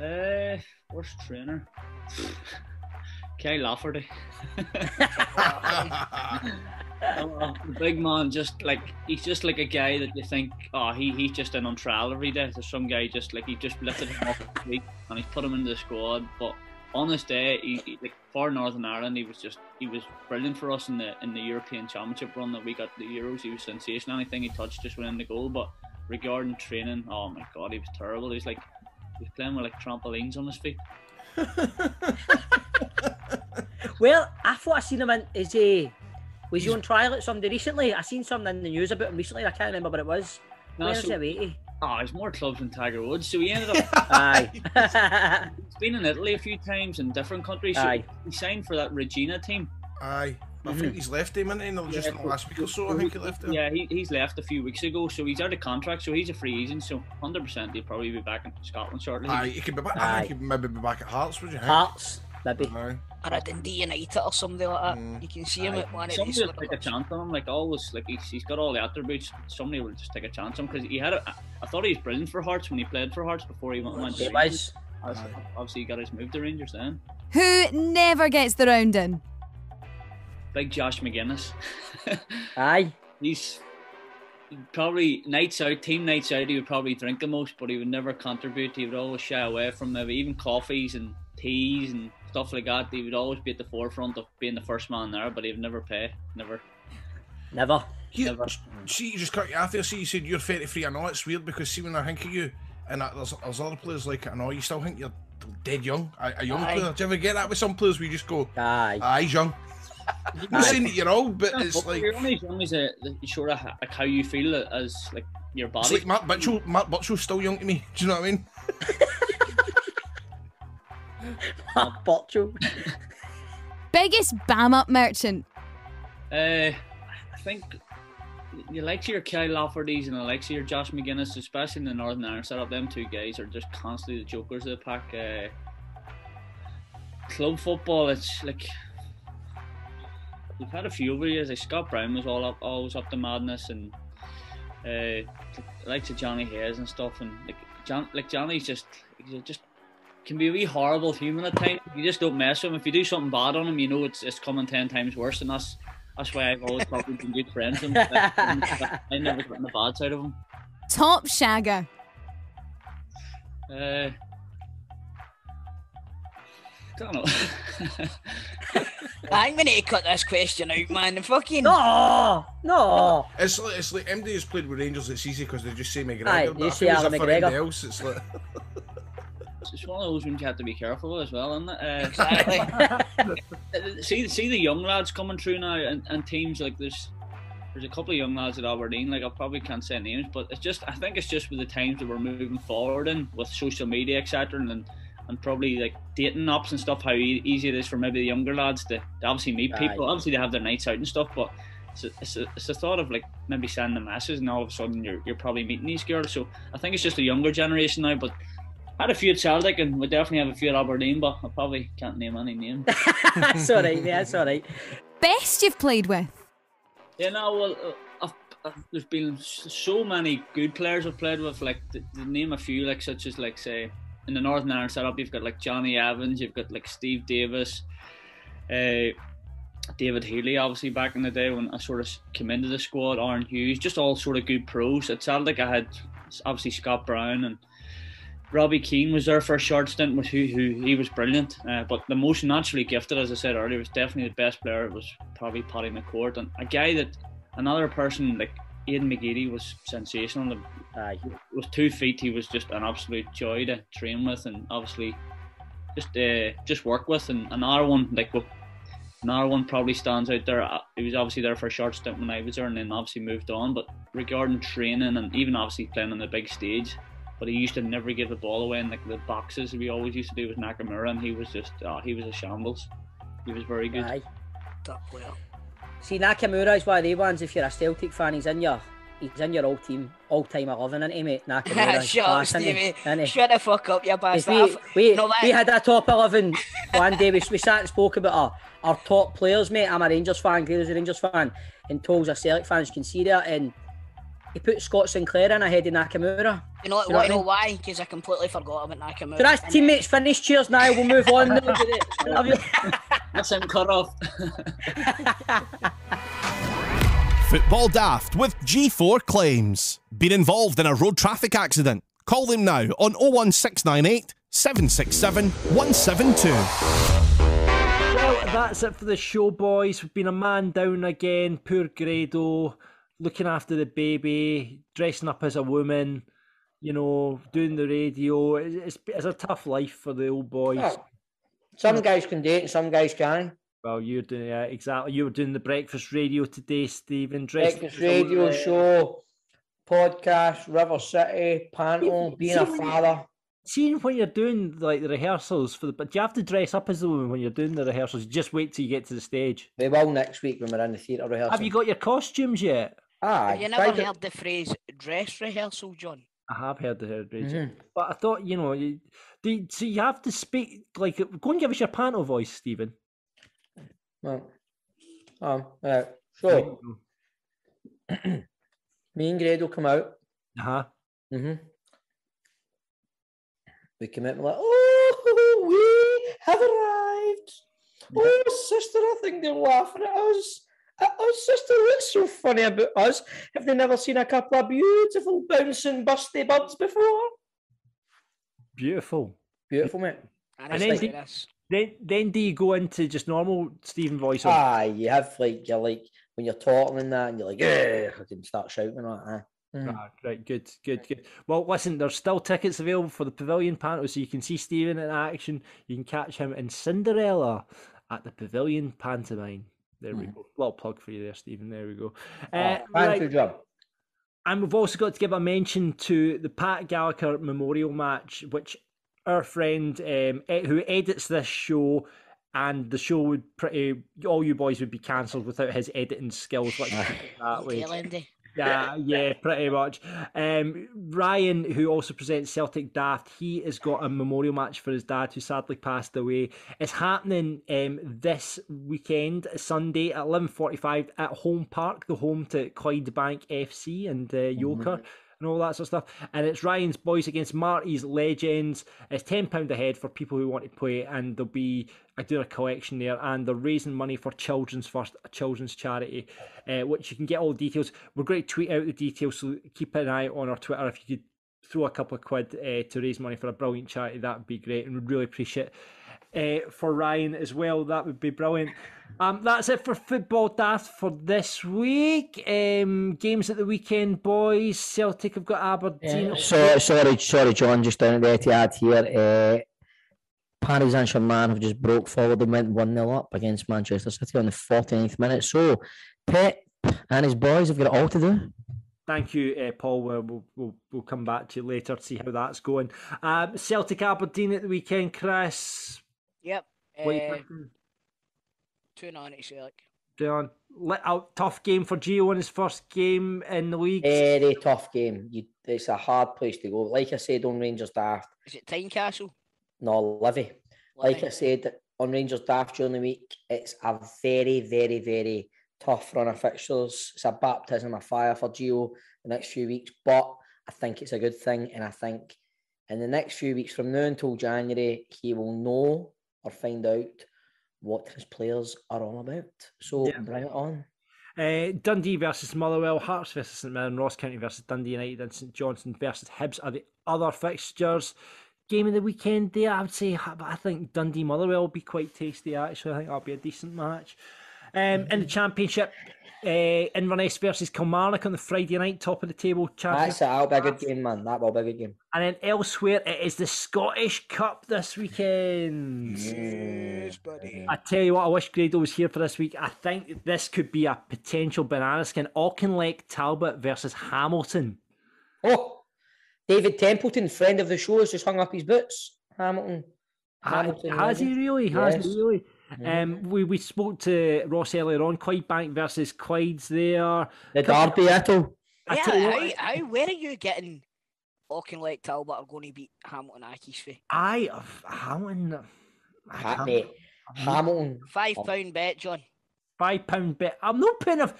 Uh, worst trainer. Kyle Lafferty. *laughs* Oh, oh, the big man, just like he's just like a guy that you think, oh, he he's just in on trial every day. There's some guy just like he just lifted him off the and he's put him in the squad. But on this day, he, he- like for Northern Ireland, he was just he was brilliant for us in the in the European Championship run that we got the Euros. He was sensational. Anything he touched just went in the goal. But regarding training, oh my god, he was terrible. He's like he was playing with like trampolines on his feet. *laughs* Well, I thought I seen him in. Is he? Was he on trial at somebody recently? I seen something in the news about him recently. I can't remember what it was. No, Where's so- he away to? Oh, he's more clubs than Tiger Woods. So he ended up *laughs* Aye. *laughs* He's been in Italy a few times in different countries. So Aye. he signed for that Reggina team. Aye. I think he's left him, isn't he? No, Just in the last week or so, I think he left him. Yeah, he, he's left a few weeks ago, so he's out of contract, so he's a free agent. So 100% he'll probably be back in Scotland shortly. Aye, he could be back. I think he could maybe be back at Hearts, would you think? Hearts, maybe. Aye. Or a Dundee United or something like that. Mm. You can see him at one of Somebody these. will take a chance on him, like always. Like he's, he's got all the attributes. Somebody will just take a chance on him because he had. A, I thought he was brilliant for Hearts when he played for Hearts before he went. went to He Rangers. was. Obviously, obviously, he got his move to Rangers then. Who never gets the round in? Big Josh Magennis. *laughs* Aye. He's probably nights out, team nights out. He would probably drink the most, but he would never contribute. He would always shy away from maybe even coffees and teas and stuff like that. He would always be at the forefront of being the first man there, but he would never pay. Never. Never. You, see, you just cut you off there. See, you said you're 33. I know it's weird because see, when I think of you, and I, there's, there's other players like I know you still think you're dead young, a, a young Aye. player. Do you ever get that with some players where you just go, Aye, aye, he's young? I'm not saying that you're old, but Yeah, it's like you're only as young as a, the- sort of like how you feel as like your body. it's like Matt Mitchell. Matt Mitchell's still young to me. *laughs* Do you know what I mean? Botcho. Biggest bam up merchant. Uh, I think you like your Kyle Lafferty's and I like your Josh Magennis, especially in the Northern Ireland setup. Them two guys are just constantly the jokers of the pack. Uh, club football, it's like we've had a few over the years. Like Scott Brown was all up, always up to madness, and uh, like to Johnny Hayes and stuff. And like John, like Johnny's just he's just can be a wee horrible human at times. You just don't mess with him. If you do something bad on him, you know it's it's coming ten times worse. And that's that's why I've always probably been good friends with him. I never gotten *laughs* the bad side of him. Top shagger. Uh, don't know. *laughs* I'm gonna cut this question out, man. Fucking no, no. It's like it's like MD has played with Rangers. It's easy because they just say McGregor. Aye, but you I say feel as Allan for anybody McGregor. else, it's like *laughs* It's one of those ones you have to be careful with as well, isn't it? Uh, *laughs* Exactly. *laughs* see, see the young lads coming through now, and, and teams like there's there's a couple of young lads at Aberdeen. Like I probably can't say names, but it's just I think it's just with the times that we're moving forward in with social media, etc., and and probably like dating apps and stuff. How e- easy it is for maybe the younger lads to, to obviously meet people. Aye. Obviously they have their nights out and stuff, but. It's a, it's, a, it's a thought of like maybe sending a message and all of a sudden you're, you're probably meeting these girls. So I think it's just a younger generation now. But I had a few at Celtic and we definitely have a few at Aberdeen, but I probably can't name any names. *laughs* that's all right, mate. That's all right. Best you've played with. Yeah, no, well, uh, I've, I've, there's been so many good players I've played with. Like, to, to name a few, like such as like say in the Northern Ireland setup, you've got like Jonny Evans, you've got like Steve Davis, uh, David Healy, obviously back in the day when I sort of came into the squad, Aaron Hughes, just all sort of good pros. It sounded like I had obviously Scott Brown and Robbie Keane was there for a short stint, with who, who he was brilliant. Uh, but the most naturally gifted, as I said earlier, was definitely the best player. It was probably Paddy McCourt, and a guy that another person like Aiden McGeady was sensational. Aye. With two feet, he was just an absolute joy to train with, and obviously just uh, just work with. And another one like well, another one probably stands out there. Uh, He was obviously there for a short stint when I was there, and then obviously moved on. But regarding training and even obviously playing on the big stage, but he used to never give the ball away in like the boxes we always used to do with Nakamura, and he was just uh, he was a shambles. He was very good. Aye. Top player. See, Nakamura is one of the ones. If you're a Celtic fan, he's in your he's in your all team all time eleven, isn't he, mate? Nakamura. Shut up, Stevie. Shut the fuck up, you bastard. we, I've- we, no, we that- had a top 11 *laughs* one day. We, we sat and spoke about our, our top players, mate. I'm a Rangers fan, Grayl's a Rangers fan, and Toll's a Celtic fan, as you can see there. And he put Scott Sinclair in ahead of Nakamura. You know, Do what, you know know what I why? Because I completely forgot about Nakamura. So that's teammates finished. Cheers now. We'll move on. Love *laughs* you. That's him cut off. *laughs* Football Daft with G4 Claims. Been involved in a road traffic accident? Call them now on 01698 767 172. Well, that's it for the show, boys. We've been a man down again. Poor Grado, looking after the baby, dressing up as a woman, you know, doing the radio. It's, it's, it's a tough life for the old boys. Oh, Some guys can do it and some guys can. Well, you're doing yeah, exactly. You were doing the breakfast radio today, Stephen. dressed Breakfast as a woman. radio show, podcast, River City, panel, being a see you- father. Seeing when you're doing like the rehearsals for the, but do you have to dress up as the woman when you're doing the rehearsals? You just wait till you get to the stage. We will next week when we're in the theatre rehearsal. Have you got your costumes yet? Aye. Have you try never to- heard the phrase dress rehearsal, John? I have heard the hairdresser, Mhm. but I thought you know, you, do, so you have to speak like go and give us your panto voice, Stephen. Well, um, right. So, me and Grado come out. Uh huh. hmm We come out and we're like, oh, we have arrived. Oh, sister, I think they're laughing at us. Oh, sister, what's so funny about us? Have they never seen a couple of beautiful bouncing busty buds before? Beautiful. Beautiful, mate. And, And then, this. Then then do you go into just normal Stephen voice? or- Aye, you have like, you're like, when you're talking and that, and you're like, yeah, I can start shouting like that. Mhm. Ah, right, good, good, good. Well, listen, there's still tickets available for the Pavilion panto, so you can see Stephen in action. You can catch him in Cinderella at the Pavilion pantomime. There we go. Little plug for you there, Stephen. There we go. Oh, Uh, right. John. And we've also got to give a mention to the Pat Gallagher Memorial Match, which our friend um, who edits this show and the show would pretty all you boys would be cancelled without his editing skills. Let's put it that way. Yeah, yeah, pretty much. Um, Ryan, who also presents Celtic Daft, he has got a memorial match for his dad, who sadly passed away. It's happening um, this weekend, Sunday at eleven forty-five at Holm Park, the home to Clydebank FC and uh, Yoker. And all that sort of stuff, and it's Ryan's boys against Marty's legends. It's ten pound a head for people who want to play, and there'll be I do a collection there, and they're raising money for Children's First, a children's charity, uh, which you can get all the details. We're going to tweet out the details, so keep an eye on our Twitter. If you could throw a couple of quid uh, to raise money for a brilliant charity, that would be great, and we'd really appreciate it. Uh, for Ryan as well, that would be brilliant. Um, that's it for football daft for this week. Um, games at the weekend, boys. Celtic have got Aberdeen. So, sorry, sorry, John, just down at the Etihad here. Uh, Paris Saint Germain have just broke forward and went 1 0 up against Manchester City on the 49th minute. So, Pep and his boys have got it all to do. Thank you, uh, Paul. We'll, we'll, we'll, we'll come back to you later to see how that's going. Um, Celtic Aberdeen at the weekend, Chris. Yep. What you Uh, thinking? two ninety Celtic. John, let out tough game for Gio in his first game in the league. Very tough game. You, it's a hard place to go. Like I said on Rangers Daft, Is it Tynecastle? no, Livy. Like I said on Rangers Daft during the week, it's a very, very, very tough run of fixtures. It's a baptism of fire for Gio the next few weeks, but I think it's a good thing. And I think in the next few weeks from now until January, he will know or find out what his players are all about. So Yeah. bring it on. Uh, Dundee versus Motherwell, Hearts versus St Mirren, Ross County versus Dundee United, and St Johnstone versus Hibs are the other fixtures. Game of the weekend there, I would say, but I think Dundee Motherwell will be quite tasty. Actually, I think that'll be a decent match. Um, in the Championship, uh, Inverness versus Kilmarnock on the Friday night, top of the table That's championship. it. That'll be a good game, man. That will be a good game. And then elsewhere, it is the Scottish Cup this weekend. Yes, buddy. I tell you what, I wish Grado was here for this week. I think this could be a potential banana skin. Auchinleck Talbot versus Hamilton. Oh, David Templeton, friend of the show, has just hung up his boots. Hamilton. Ha- Hamilton has he legend. really? Has Yes. he really? Um, we, we spoke to Ross earlier on. Clydebank versus Clyde's there. The derby, Ito. I Yeah, how, how, where are you getting Auchinleck Talbot are going to beat Hamilton Accies for? I of Hamilton. I Ha- Hamilton. Five pound bet, John. Five pound bet. I'm not putting a.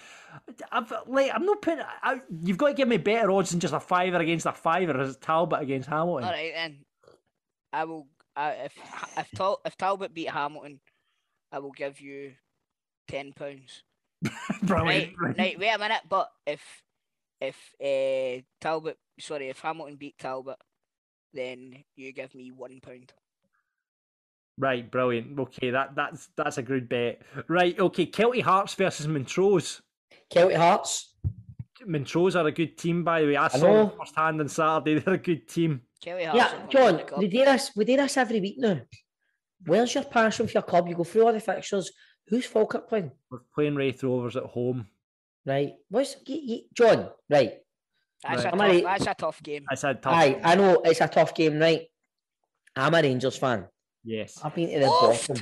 I've, like I'm not putting. I, you've got to give me better odds than just a fiver against a fiver as Talbot against Hamilton. All right then. I will. I, if if Tal, if Talbot beat Hamilton, I will give you ten pounds. *laughs* Brilliant. Right, right. Wait a minute. But if if uh, Talbot, sorry, if Hamilton beat Talbot, then you give me one pound. Right, brilliant. Okay, that that's that's a good bet. Right, okay, Kelty Hearts versus Montrose. Kelty Hearts. Montrose are a good team, by the way. I, saw know. them first hand on Saturday. *laughs* They're a good team. Kelty Hearts Yeah, are gonna win John, we do this. We do this every week now. Where's your passion for your club? You go through all the fixtures. Who's Falkirk playing? We're playing Raith Rovers at home. Right. What's y- y- John? Right. That's, Right. a I tough, right? that's a tough game. I said tough. Aye, I know it's a tough game, right? I'm a Rangers fan. Yes. I've been to the Oof. bottom.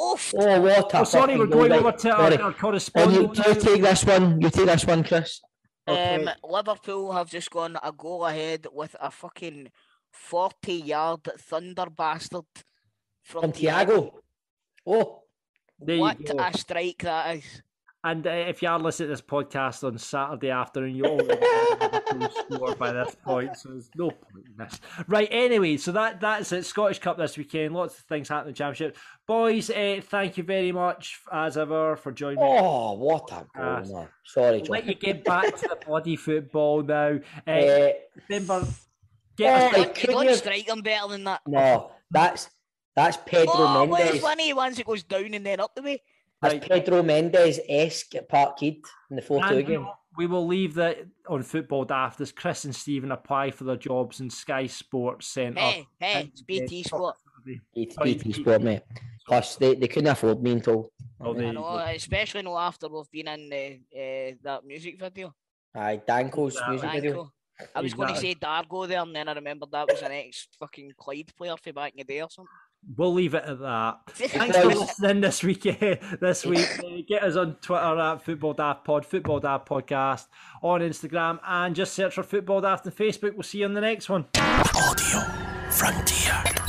Oof. Oh, what a Oh, sorry, we're going right. over to our, Sorry. our And correspondent. you, you take this one. You take this one, Chris. Okay. Um, Liverpool have just gone a goal ahead with a fucking forty-yard thunder bastard from, From Thiago. Tiago. Oh, There What a strike that is! And uh, if you are listening to this podcast on Saturday afternoon, you already *laughs* know score by this point, so there's no point in this. Right, anyway, so that that's it. Scottish Cup this weekend. Lots of things happening in the Championship. Boys, uh, thank you very much, as ever, for joining me. oh, what a goal, Uh. Sorry, I'll John. let you get back to the bloody football now. Uh, Eh, remember, oh, get us You Hey, don't, you don't you- strike them better than that. no, that's that's Pedro Oh, where's Mendes. one of the ones that goes down and then up the way? That's Right. Pedro Mendes esque at Parkhead in the 4 2 we game. will- we will leave that on football daft as Chris and Stephen apply for their jobs in Sky Sports Centre. Hey, hey, it's BT Sport. BT, Sorry, BT Sport, mate. Plus, they, they couldn't afford me until. Oh, there I know, go. especially no after we've been in the, uh, that music video. Aye, Danko's Yeah, music video. I was going to Exactly. say Dargo there, and then I remembered that was an ex fucking Clyde player for back in the day or something. We'll leave it at that. *laughs* Thanks for listening this week. *laughs* this *laughs* week, Uh, get us on Twitter at Football Daft Pod, Football Daft Podcast, on Instagram, and just search for Football Daft on Facebook. We'll see you on the next one. Audio Frontier.